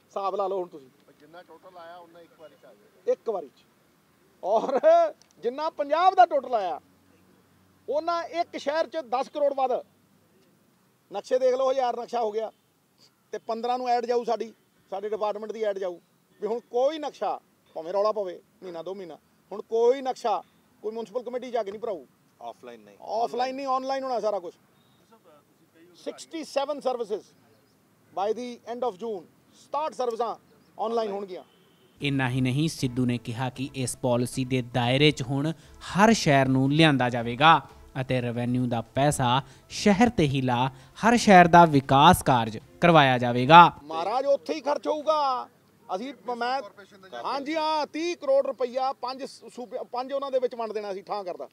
ਹਿਸਾਬ ਲਾ ਲਓ ਹੁਣ ਤੁਸੀਂ। ਇੱਕ ਵਾਰੀ ਚ। ਔਰ ਜਿੰਨਾ ਪੰਜਾਬ ਦਾ ਟੋਟਲ ਆਇਆ ਉਹਨਾਂ ਇੱਕ ਸ਼ਹਿਰ ਚ 10 ਕਰੋੜ ਵੱਧ। ਨਕਸ਼ੇ ਦੇਖ ਲਓ ਹਜ਼ਾਰ ਨਕਸ਼ਾ ਹੋ ਗਿਆ। ਤੇ 15 ਨੂੰ ਐਡ ਜਾਊ ਸਾਡੀ ਸਾਡੇ ਡਿਪਾਰਟਮੈਂਟ ਦੀ ਐਡ ਜਾਊ। ਵੀ ਹੁਣ ਕੋਈ ਨਕਸ਼ਾ ਭਾਵੇਂ ਰੌਲਾ ਪਵੇ ਮਹੀਨਾ ਦੋ ਮਹੀਨਾ। ਹੁਣ ਕੋਈ ਨਕਸ਼ਾ ਕੋਈ ਮਿਊਨਿਸਪਲ ਕਮੇਟੀ ਜਾ ਕੇ ਨਹੀਂ ਭਰਾਊ। ਆਫਲਾਈਨ ਨਹੀਂ। ਆਫਲਾਈਨ ਨਹੀਂ ਆਨਲਾਈਨ ਹੋਣਾ ਸਾਰਾ ਕੁਝ 67 services by the end of June 67 ਸਰਵਿਸਾਂ ਆਨਲਾਈਨ ਹੋਣਗੀਆਂ। ਇੰਨਾ ਹੀ ਨਹੀਂ ਸਿੱਧੂ ਨੇ ਕਿਹਾ ਕਿ ਇਸ ਪਾਲਿਸੀ ਦੇ ਦਾਇਰੇ 'ਚ ਹੁਣ ਹਰ ਸ਼ਹਿਰ ਨੂੰ ਲਿਆਂਦਾ ਜਾਵੇਗਾ ਅਤੇ ਰੈਵਨਿਊ ਦਾ ਪੈਸਾ ਸ਼ਹਿਰ ਤੇ ਹੀ ਲਾ ਹਰ ਸ਼ਹਿਰ ਦਾ ਵਿਕਾਸ ਕਾਰਜ ਕਰਵਾਇਆ ਜਾਵੇਗਾ। ਮਹਾਰਾਜ ਉੱਥੇ ਹੀ ਖਰਚ ਹੋਊਗਾ। ਅਸੀਂ ਮੈਂ ਹਾਂਜੀ ਹਾਂ 30 ਕਰੋੜ ਰੁਪਈਆ ਪੰਜ ਸੂਬੇ ਪੰਜ ਉਹਨਾਂ ਦੇ ਵਿੱਚ ਵੰਡ ਦੇਣਾ ਸੀ ਠਾਂ ਕਰਦਾ।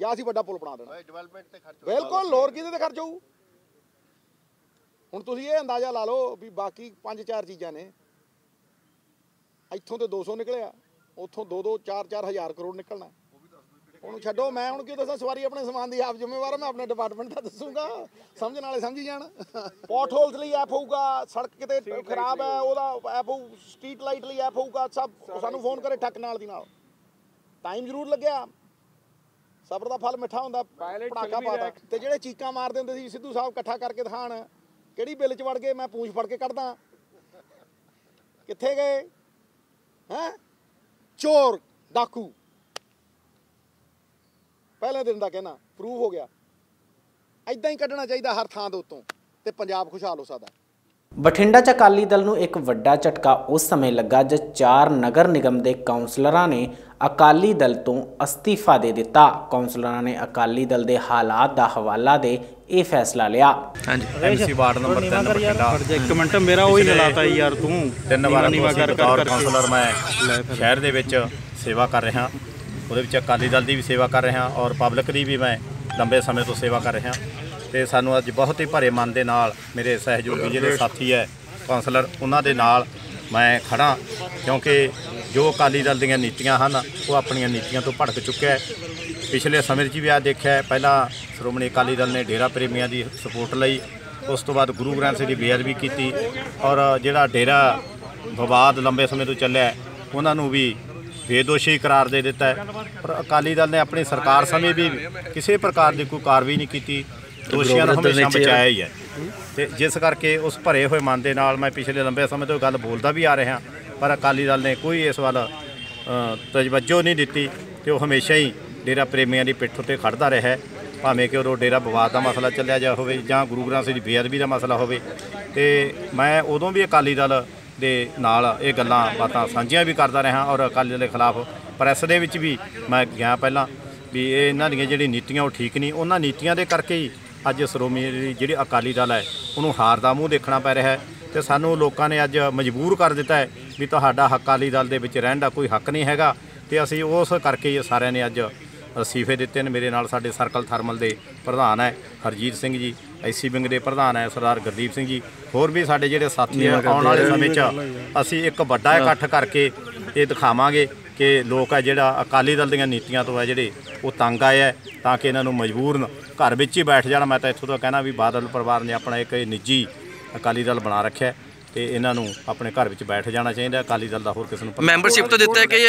ਜਾਂ ਅਸੀਂ ਵੱਡਾ ਪੁਲ ਬਣਾ ਦੇਣਾ। ਡਿਵੈਲਪਮੈਂਟ ਤੇ ਖਰਚ ਬਿਲਕੁਲ ਲੋਰ ਕਿਹਦੇ ਤੇ ਖਰਚ ਹੋਊ? ਹੁਣ ਤੁਸੀਂ ਇਹ ਅੰਦਾਜ਼ਾ ਲਾ ਲਓ ਵੀ ਬਾਕੀ ਪੰਜ ਚਾਰ ਚੀਜ਼ਾਂ ਨੇ। ਇੱਥੋਂ ਤੇ 200 ਨਿਕਲਿਆ ਉੱਥੋਂ 2 2 4 4 ਹਜ਼ਾਰ ਕਰੋੜ ਨਿਕਲਣਾ। ਉਹਨੂੰ ਛੱਡੋ ਮੈਂ ਹੁਣ ਕਿਉਂ ਦੱਸਾਂ? ਸਵਾਰੀ ਆਪਣੇ ਸਮਾਨ ਦੀ ਆਪ ਜ਼ਿੰਮੇਵਾਰ ਮੈਂ ਆਪਣੇ ਡਿਪਾਰਟਮੈਂਟ ਦਾ ਦੱਸੂਗਾ। ਸਮਝਣ ਵਾਲੇ ਸਮਝੀ ਜਾਣ। ਹੋਲਸ ਲਈ ਐਪ ਹੋਊਗਾ ਸੜਕ ਕਿਤੇ ਖਰਾਬ ਹੈ ਉਹਦਾ ਐਪ ਹੋਊ ਸਟਰੀਟ ਲਾਈਟ ਲਈ ਐਪ ਹੋਊਗਾ ਸਭ ਸਾਨੂੰ ਫੋਨ ਕਰੇ ਠੱਕ ਨਾਲ ਦੀ ਨਾਲ। ਟਾਈਮ ਜ਼ਰੂਰ ਲੱਗਿਆ। ਸਬਰ ਦਾ ਫਲ ਮਿੱਠਾ ਹੁੰਦਾ ਪੜਾਕਾ ਪਾਤਾ। ਤੇ ਜਿਹੜੇ ਚੀਕਾਂ ਮਾਰਦੇ ਹੁੰਦੇ ਸੀ ਸਿੱਧੂ ਸਾਹਿਬ ਇਕੱਠਾ ਕਰਕੇ ਦਿਖਾਣ ਕਿਹੜੀ ਬਿੱਲ 'ਚ ਵੜ ਗਏ ਮੈਂ ਪੂੰਛ ਫੜ ਕੇ ਕੱਢਦਾ। ਕਿੱਥੇ ਗਏ? ਹੈ? ਚੋਰ ਡਾਕੂ। ਪਹਿਲੇ ਦਿਨ ਦਾ ਕਹਿਣਾ ਪ੍ਰੂਵ ਹੋ ਗਿਆ। ਐਦਾਂ ਹੀ ਕੱਢਣਾ ਚਾਹੀਦਾ ਹਰ ਥਾਂ ਦੇ ਉੱਤੋਂ ਤੇ ਪੰਜਾਬ ਖੁਸ਼ਹਾਲ ਹੋ ਸਕਦਾ। ਬਠਿੰਡਾ 'ਚ ਅਕਾਲੀ ਦਲ ਨੂੰ ਇੱਕ ਵੱਡਾ ਝਟਕਾ ਉਸ ਸਮੇਂ ਲੱਗਾ ਜਦ ਚਾਰ ਨਗਰ ਨਿਗਮ ਦੇ ਕਾਉਂਸਲਰਾਂ ਨੇ ਅਕਾਲੀ ਦਲ ਤੋਂ ਅਸਤੀਫਾ ਦੇ ਦਿੱਤਾ। ਕਾਉਂਸਲਰਾਂ ਨੇ ਅਕਾਲੀ ਦਲ ਦੇ ਹਾਲਾਤ ਦਾ ਹਵਾਲਾ ਦੇ ਇਹ ਫੈਸਲਾ ਲਿਆ। MC ward number 3 Bathinda. ਇੱਕ ਮਿੰਟ ਮੇਰਾ ਉਹੀ ਲਾਤਾ ਯਾਰ ਤੂੰ। ਤਿੰਨ ਵਾਰ। ਕਾਉਂਸਲਰ ਮੈਂ ਸ਼ਹਿਰ ਦੇ ਵਿੱਚ ਸੇਵਾ ਕਰ ਰਿਹਾ। ਉਹਦੇ ਵਿੱਚ ਅਕਾਲੀ ਦਲ ਦੀ ਵੀ ਸੇਵਾ ਕਰ ਰਿਹਾ ਔਰ ਪਬਲਿਕ ਦੀ ਵੀ ਮੈਂ ਲੰਬੇ ਸਮੇਂ ਤੋਂ ਸੇਵਾ ਕਰ ਰਿਹਾ। ਤੇ ਸਾਨੂੰ ਅੱਜ ਬਹੁਤ ਹੀ ਭਰੇ ਮਨ ਦੇ ਨਾਲ ਮੇਰੇ ਸਹਿਯੋਗੀ ਜਿਹੜੇ ਸਾਥੀ ਹੈ ਕਾਉਂਸਲਰ ਉਹਨਾਂ ਦੇ ਨਾਲ ਮੈਂ ਖੜਾ ਕਿਉਂਕਿ ਜੋ ਅਕਾਲੀ ਦਲ ਦੀਆਂ ਨੀਤੀਆਂ ਹਨ, ਉਹ ਆਪਣੀਆਂ ਨੀਤੀਆਂ ਤੋਂ ਭੜਕ ਚੁੱਕਿਆ ਹੈ। ਪਿਛਲੇ ਸਮੇਂ 'ਚ ਵੀ ਆ ਦੇਖਿਆ ਪਹਿਲਾਂ ਸ਼੍ਰੋਮਣੀ ਅਕਾਲੀ ਦਲ ਨੇ ਡੇਰਾ ਪ੍ਰੇਮੀਆਂ ਦੀ ਸਪੋਰਟ ਲਈ, ਉਸ ਤੋਂ ਬਾਅਦ ਗੁਰੂ ਗ੍ਰੰਥ ਸਾਹਿਬ ਦੀ ਬੇਅਦਬੀ ਕੀਤੀ ਔਰ ਜਿਹੜਾ ਡੇਰਾ ਵਿਵਾਦ ਲੰਬੇ ਸਮੇਂ ਤੋਂ ਚੱਲਿਆ ਉਹਨਾਂ ਨੂੰ ਵੀ ਬੇਦੋਸ਼ੀ ਕਰਾਰ ਦੇ ਦਿੱਤਾ ਹੈ। ਪਰ ਅਕਾਲੀ ਦਲ ਨੇ ਆਪਣੀ ਸਰਕਾਰ ਸਮੇਂ ਵੀ ਕਿਸੇ ਪ੍ਰਕਾਰ ਦੀ ਕੋਈ ਕਾਰਵਾਈ ਨਹੀਂ ਕੀਤੀ ਦੋਸ਼ੀਆਂ ਨੂੰ ਹਮੇਸ਼ਾ ਬਚਾਇਆ ਹੀ ਹੈ ਤੇ ਜਿਸ ਕਰਕੇ ਉਸ ਭਰੇ ਹੋਏ ਮਨ ਦੇ ਨਾਲ ਮੈਂ ਪਿਛਲੇ ਲੰਬੇ ਸਮੇਂ ਤੋਂ ਗੱਲ ਬੋਲਦਾ ਵੀ ਆ ਰਿਹਾ ਪਰ ਅਕਾਲੀ ਦਲ ਨੇ ਕੋਈ ਇਸ ਵੱਲ ਤਵੱਜੋ ਨਹੀਂ ਦਿੱਤੀ ਤੇ ਉਹ ਹਮੇਸ਼ਾ ਹੀ ਡੇਰਾ ਪ੍ਰੇਮੀਆਂ ਦੀ ਪਿੱਠ ਉੱਤੇ ਖੜਦਾ ਰਿਹਾ। ਭਾਵੇਂ ਕਿ ਉਹ ਡੇਰਾ ਵਿਵਾਦ ਦਾ ਮਸਲਾ ਚੱਲਿਆ ਜਾ ਹੋਵੇ ਜਾਂ ਗੁਰੂ ਗ੍ਰੰਥ ਸਾਹਿਬ ਦੀ ਬੇਅਦਬੀ ਦਾ ਮਸਲਾ ਹੋਵੇ ਤੇ ਮੈਂ ਉਦੋਂ ਵੀ ਅਕਾਲੀ ਦਲ ਦੇ ਨਾਲ ਇਹ ਗੱਲਾਂ ਬਾਤਾਂ ਸਾਂਝੀਆਂ ਵੀ ਕਰਦਾ ਰਿਹਾ ਔਰ ਅਕਾਲੀ ਦਲ ਦੇ ਖਿਲਾਫ ਪ੍ਰੈਸ ਦੇ ਵਿੱਚ ਵੀ ਮੈਂ ਗਿਆ ਪਹਿਲਾਂ ਵੀ ਇਹ ਇਹਨਾਂ ਦੀਆਂ ਜਿਹੜੀ ਨੀਤੀਆਂ ਉਹ ਠੀਕ ਨਹੀਂ, ਉਹਨਾਂ ਨੀਤੀਆਂ ਦੇ ਕਰਕੇ ਹੀ ਅੱਜ ਸ਼੍ਰੋਮਣੀ ਜਿਹੜੀ ਅਕਾਲੀ ਦਲ ਹੈ, ਉਹਨੂੰ ਹਾਰ ਦਾ ਮੂੰਹ ਦੇਖਣਾ ਪੈ ਰਿਹਾ ਹੈ ਤੇ ਸਾਨੂੰ ਲੋਕਾਂ ਨੇ ਅੱਜ ਮਜਬੂਰ ਕਰ ਦਿੱਤਾ ਹੈ ਵੀ ਤੁਹਾਡਾ ਅਕਾਲੀ ਦਲ ਦੇ ਵਿੱਚ ਰਹਿਣ ਦਾ ਕੋਈ ਹੱਕ ਨਹੀਂ ਹੈਗਾ ਤੇ ਅਸੀਂ ਉਸ ਕਰਕੇ ਹੀ ਸਾਰਿਆਂ ਨੇ ਅੱਜ ਅਸਤੀਫੇ ਦਿੱਤੇ ਨੇ ਮੇਰੇ ਨਾਲ ਸਾਡੇ ਸਰਕਲ ਥਰਮਲ ਦੇ ਪ੍ਰਧਾਨ ਹੈ ਹਰਜੀਤ ਸਿੰਘ ਜੀ ਐਸੀ ਵਿੰਗ ਦੇ ਪ੍ਰਧਾਨ ਹੈ ਸਰਦਾਰ ਗੁਰਦੀਪ ਸਿੰਘ ਜੀ। ਹੋਰ ਵੀ ਸਾਡੇ ਜਿਹੜੇ ਸਾਥੀ ਆ ਆਉਣ ਵਾਲੇ ਸਮੇਂ 'ਚ ਅਸੀਂ ਇੱਕ ਵੱਡਾ ਇਕੱਠ ਕਰਕੇ ਇਹ ਦਿਖਾਵਾਂਗੇ ਕਿ ਲੋਕ ਆ ਜਿਹੜਾ ਅਕਾਲੀ ਦਲ ਦੀਆਂ ਨੀਤੀਆਂ ਤੋਂ ਆ ਜਿਹੜੇ ਉਹ ਤੰਗ ਆਏ ਹੈ ਤਾਂ ਕਿ ਇਹਨਾਂ ਨੂੰ ਮਜਬੂਰਨ ਘਰ ਵਿੱਚ ਹੀ ਬੈਠ ਜਾਣਾ। ਮੈਂ ਤਾਂ ਇੱਥੋਂ ਤੋਂ ਕਹਿਣਾ ਵੀ ਬਾਦਲ ਪਰਿਵਾਰ ਨੇ ਆਪਣਾ ਇੱਕ ਨਿੱਜੀ ਅਕਾਲੀ ਦਲ ਬਣਾ ਰੱਖਿਆ। ਤੇ ਇਹਨਾਂ ਨੂੰ ਆਪਣੇ ਘਰ ਵਿੱਚ ਬੈਠ ਜਾਣਾ ਚਾਹੀਦਾ ਅਕਾਲੀ ਦਲ ਦਾ ਹੋਰ ਕਿਸੇ ਨੂੰ ਮੈਂਬਰਸ਼ਿਪ ਤਾਂ ਦਿੱਤਾ ਹੈ ਕਿ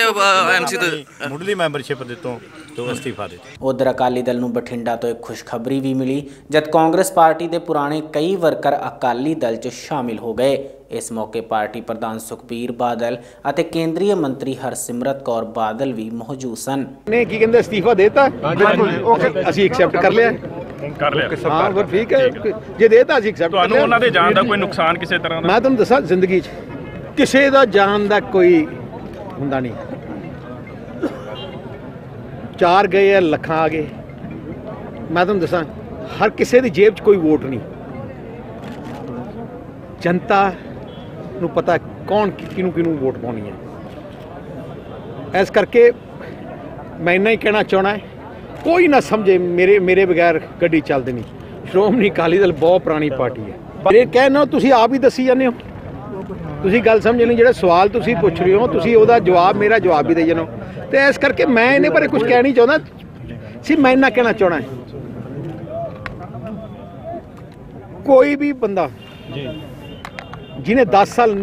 ਐਮਸੀ ਤੋਂ ਮੁੱਢਲੀ ਮੈਂਬਰਸ਼ਿਪ ਦਿੱਤੋਂ ਤੋਂ ਅਸਤੀਫਾ ਦਿੱਤਾ। ਉਧਰ ਅਕਾਲੀ ਦਲ ਨੂੰ ਬਠਿੰਡਾ ਤੋਂ ਇੱਕ ਖੁਸ਼ਖਬਰੀ ਵੀ ਮਿਲੀ ਜਦ ਕਾਂਗਰਸ ਪਾਰਟੀ ਦੇ ਪੁਰਾਣੇ ਕਈ ਵਰਕਰ ਅਕਾਲੀ ਦਲ 'ਚ ਸ਼ਾਮਿਲ ਹੋ ਗਏ। ਇਸ ਮੌਕੇ ਪਾਰਟੀ ਪ੍ਰਧਾਨ ਸੁਖਬੀਰ ਬਾਦਲ ਅਤੇ ਕੇਂਦਰੀ ਮੰਤਰੀ ਹਰਸਿਮਰਤ ਕੌਰ ਬਾਦਲ ਵੀ ਮੌਜੂਦ ਸਨ। ਨੇ ਕੀ ਕਹਿੰਦੇ ਅਸਤੀਫਾ ਦੇਤਾ? ਬਿਲਕੁਲ। ਅਸੀਂ ਐਕਸੈਪਟ ਕਰ ਲਿਆ। ਕਰ ਲਿਆ। ਹਾਂ ਫਿਰ ਠੀਕ ਹੈ। ਜੇ ਦੇਤਾ ਅਸੀਂ ਐਕਸੈਪਟ ਕਰ ਤੁਹਾਨੂੰ ਉਹਨਾਂ ਦੇ ਜਾਣ ਦਾ ਕੋਈ ਨੁਕਸਾਨ ਕਿਸੇ ਤਰ੍ਹਾਂ ਦਾ? ਮੈਂ ਤੁਹਾਨੂੰ ਦੱਸਾਂ ਜ਼ਿੰਦਗੀ 'ਚ ਕਿਸੇ ਦਾ ਜਾਨ ਦਾ ਕੋਈ ਹੁੰਦਾ ਨਹੀਂ। ਚਾਰ ਗਏ ਆ ਲੱਖਾਂ ਆ ਗਏ। ਮੈਂ ਤੁਹਾਨੂੰ ਦੱਸਾਂ ਹਰ ਕਿਸੇ ਦੀ ਜੇਬ 'ਚ ਕੋਈ ਵੋਟ ਨਹੀਂ। ਜਨਤਾ ਨੂੰ ਪਤਾ ਕੌਣ ਕਿਹਨੂੰ ਕਿਹਨੂੰ ਵੋਟ ਪਾਉਣੀ ਹੈ। ਇਸ ਕਰਕੇ ਮੈਂ ਇੰਨਾ ਹੀ ਕਹਿਣਾ ਚਾਹਣਾ ਹੈ, ਕੋਈ ਨਾ ਸਮਝੇ ਮੇਰੇ ਮੇਰੇ ਬਗੈਰ ਗੱਡੀ ਚੱਲਦੀ ਨਹੀਂ। ਸ਼੍ਰੋਮਣੀ ਅਕਾਲੀ ਦਲ ਬਹੁਤ ਪੁਰਾਣੀ ਪਾਰਟੀ ਹੈ। ਪਰ ਇਹ ਕਹਿਣਾ ਤੁਸੀਂ ਆਪ ਹੀ ਦੱਸੀ ਜਾਂਦੇ ਹੋ। ਤੁਸੀਂ ਗੱਲ ਸਮਝ ਨਹੀਂ ਜਿਹੜਾ ਸਵਾਲ ਤੁਸੀਂ ਪੁੱਛ ਰਹੇ ਹੋ, ਤੁਸੀਂ ਉਹਦਾ ਜਵਾਬ ਮੇਰਾ ਜਵਾਬ ਵੀ ਦੇ ਜਾਨੋ ਤੇ ਇਸ ਕਰਕੇ ਮੈਂ ਇਹਨੇ ਬਾਰੇ ਕੁਝ ਕਹਿ ਨਹੀਂ ਚਾਹੁੰਦਾ। ਸੀ ਮੈਂ ਇੰਨਾ ਕਹਿਣਾ ਚਾਹਣਾ ਕੋਈ ਵੀ ਬੰਦਾ ਜਿਹਨੇ 10 ਸਾਲ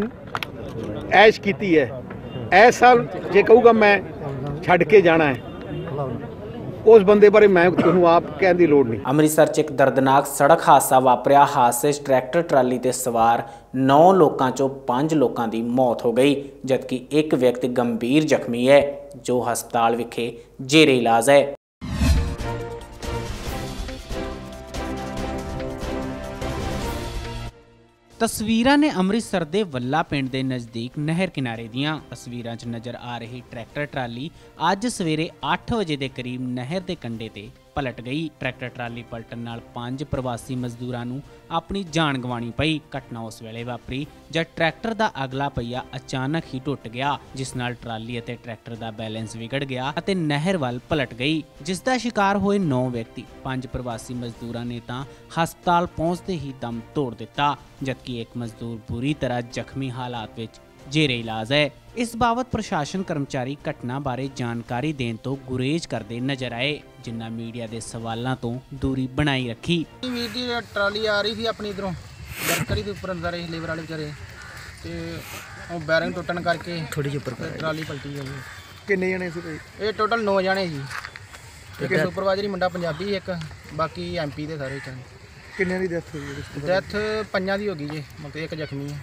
ਐਸ਼ ਕੀਤੀ ਹੈ ਐਸ ਸਾਲ ਜੇ ਕਹੂਗਾ ਮੈਂ ਛੱਡ ਕੇ ਜਾਣਾ ਹੈ ਉਸ ਬੰਦੇ ਬਾਰੇ ਮੈਂ ਤੁਹਾਨੂੰ ਆਪ ਕਹਿਣ ਦੀ ਲੋੜ ਨਹੀਂ ਅੰਮ੍ਰਿਤਸਰ 'ਚ ਇੱਕ ਦਰਦਨਾਕ ਸੜਕ ਹਾਦਸਾ ਵਾਪਰਿਆ ਹਾਦਸੇ 'ਚ ਟਰੈਕਟਰ ਟਰਾਲੀ ਤੇ ਸਵਾਰ 9 ਲੋਕਾਂ 'ਚੋਂ 5 ਲੋਕਾਂ ਦੀ ਮੌਤ ਹੋ ਗਈ ਜਦਕਿ ਇੱਕ ਵਿਅਕਤੀ ਗੰਭੀਰ ਜ਼ਖਮੀ ਹੈ ਜੋ ਹਸਪਤਾਲ ਵਿਖੇ ਜੇਰੇ ਇਲਾਜ ਹੈ ਤਸਵੀਰਾਂ ਨੇ ਅੰਮ੍ਰਿਤਸਰ ਦੇ ਵੱਲਾ ਪਿੰਡ ਦੇ ਨਜ਼ਦੀਕ ਨਹਿਰ ਕਿਨਾਰੇ ਦੀਆਂ ਤਸਵੀਰਾਂ 'ਚ ਨਜ਼ਰ ਆ ਰਹੀ ਟਰੈਕਟਰ ਟਰਾਲੀ ਅੱਜ ਸਵੇਰੇ 8 ਵਜੇ ਦੇ ਕਰੀਬ ਨਹਿਰ ਦੇ ਕੰਢੇ ਤੇ ਪਲਟ ਗਈ। ਟਰੈਕਟਰ ਟਰਾਲੀ ਪਲਟਣ ਨਾਲ ਪੰਜ ਪ੍ਰਵਾਸੀ ਮਜ਼ਦੂਰਾਂ ਨੂੰ ਆਪਣੀ ਜਾਨ ਗਵਾਣੀ ਪਈ। ਘਟਨਾ ਉਸ ਵੇਲੇ ਵਾਪਰੀ ਜਦ ਟਰੈਕਟਰ ਦਾ ਅਗਲਾ ਪਹੀਆ ਅਚਾਨਕ ਹੀ ਟੁੱਟ ਗਿਆ, ਜਿਸ ਨਾਲ ਟਰਾਲੀ ਅਤੇ ਟਰੈਕਟਰ ਦਾ ਬੈਲੈਂਸ ਵਿਗੜ ਗਿਆ ਅਤੇ ਨਹਿਰ ਵੱਲ ਪਲਟ ਗਈ, ਜਿਸ ਦਾ ਸ਼ਿਕਾਰ ਹੋਏ 9 ਵਿਅਕਤੀ। ਪੰਜ ਪ੍ਰਵਾਸੀ ਮਜ਼ਦੂਰਾਂ ਨੇ ਤਾਂ ਹਸਪਤਾਲ ਪਹੁੰਚਦੇ ਹੀ ਦਮ ਤੋੜ ਦਿੱਤਾ, ਜਦਕਿ ਇੱਕ ਮਜ਼ਦੂਰ ਬੁਰੀ ਤਰ੍ਹਾਂ ਜ਼ਖਮੀ ਹਾਲਾਤ ਵਿੱਚ ਜੇਰੇ ਇਲਾਜ ਹੈ। ਇਸ ਬਾਬਤ ਪ੍ਰਸ਼ਾਸਨ ਕਰਮਚਾਰੀ ਘਟਨਾ ਬਾਰੇ ਜਾਣਕਾਰੀ ਦੇਣ ਤੋਂ ਗੁਰੇਜ਼ ਕਰਦੇ ਨਜ਼ਰ ਆਏ ਜਿਨ੍ਹਾਂ ਮੀਡੀਆ ਦੇ ਸਵਾਲਾਂ ਤੋਂ ਦੂਰੀ ਬਣਾਈ ਰੱਖੀ। ਵੀਰ ਦੀ ਟਰਾਲੀ ਆ ਰਹੀ ਸੀ ਆਪਣੀ ਇਧਰੋਂ। ਵਰਕਰ ਦੇ ਉੱਪਰ ਅੰਦਰ ਰਹੇ ਲੇਬਰ ਵਾਲੇ ਵਿਚਾਰੇ। ਤੇ ਉਹ ਬੈਰਿੰਗ ਟੁੱਟਣ ਕਰਕੇ ਥੋੜੀ ਜਿਹੀ ਉੱਪਰ ਟਰਾਲੀ ਪਲਟੀ ਗਈ ਕਿੰਨੇ ਜਣੇ ਸੀ ਭਾਈ? ਇਹ ਟੋਟਲ 9 ਜਣੇ ਜੀ ਇੱਕ ਸੁਪਰਵਾਈਜ਼ਰ ਮੁੰਡਾ ਪੰਜਾਬੀ ਇੱਕ ਬਾਕੀ ਐਮਪੀ ਦੇ ਸਾਰੇ ਚੰਨ ਕਿੰਨਿਆਂ ਦੀ ਡੈਥ ਹੋਈ ਹੈ ਡੈਥ ਪੰਜਾਂ ਦੀ ਹੋ ਗਈ ਜੀ ਮਤਲਬ ਇੱਕ ਜ਼ਖਮੀ ਹੈ।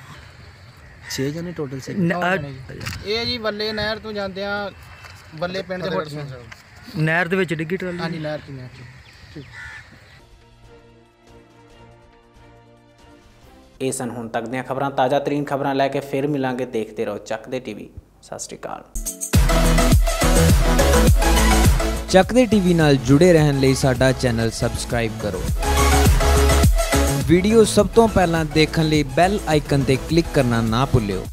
6 ਜਣੇ ਟੋਟਲ ਸੀ। ਨੌ। ਇਹ ਜੀ ਵੱਲੇ ਨਹਿਰ ਤੋਂ ਜਾਂਦਿਆਂ ਵੱਲੇ ਪਿੰਡ ਦੇ ਹੋਟੀਆਂ ਨਹਿਰ ਦੇ ਵਿੱਚ ਡਿੱਗੀ ਟਰਾਲੀ? ਹਾਂਜੀ ਨਹਿਰ ਦੀ ਨਹਿਰ 'ਚ। ਇਹ ਸਨ ਹੁਣ ਤੱਕ ਦੀਆਂ ਖਬਰਾਂ। ਤਾਜ਼ਾ ਤਰੀਨ ਖਬਰਾਂ ਲੈ ਕੇ ਫਿਰ ਮਿਲਾਂਗੇ। ਦੇਖਦੇ ਰਹੋ ਚੱਕਦੇ ਟੀਵੀ। ਸਤਿ ਸ਼੍ਰੀ ਅਕਾਲ। ਚੱਕਦੇ ਟੀਵੀ ਨਾਲ ਜੁੜੇ ਰਹਿਣ ਲਈ ਸਾਡਾ ਚੈਨਲ ਸਬਸਕ੍ਰਾਈਬ ਕਰੋ। ਵੀਡੀਓ ਸਭ ਤੋਂ ਪਹਿਲਾਂ ਦੇਖਣ ਲਈ ਬੈਲ ਆਈਕਨ ਤੇ ਕਲਿੱਕ ਕਰਨਾ ਨਾ ਭੁੱਲਿਓ।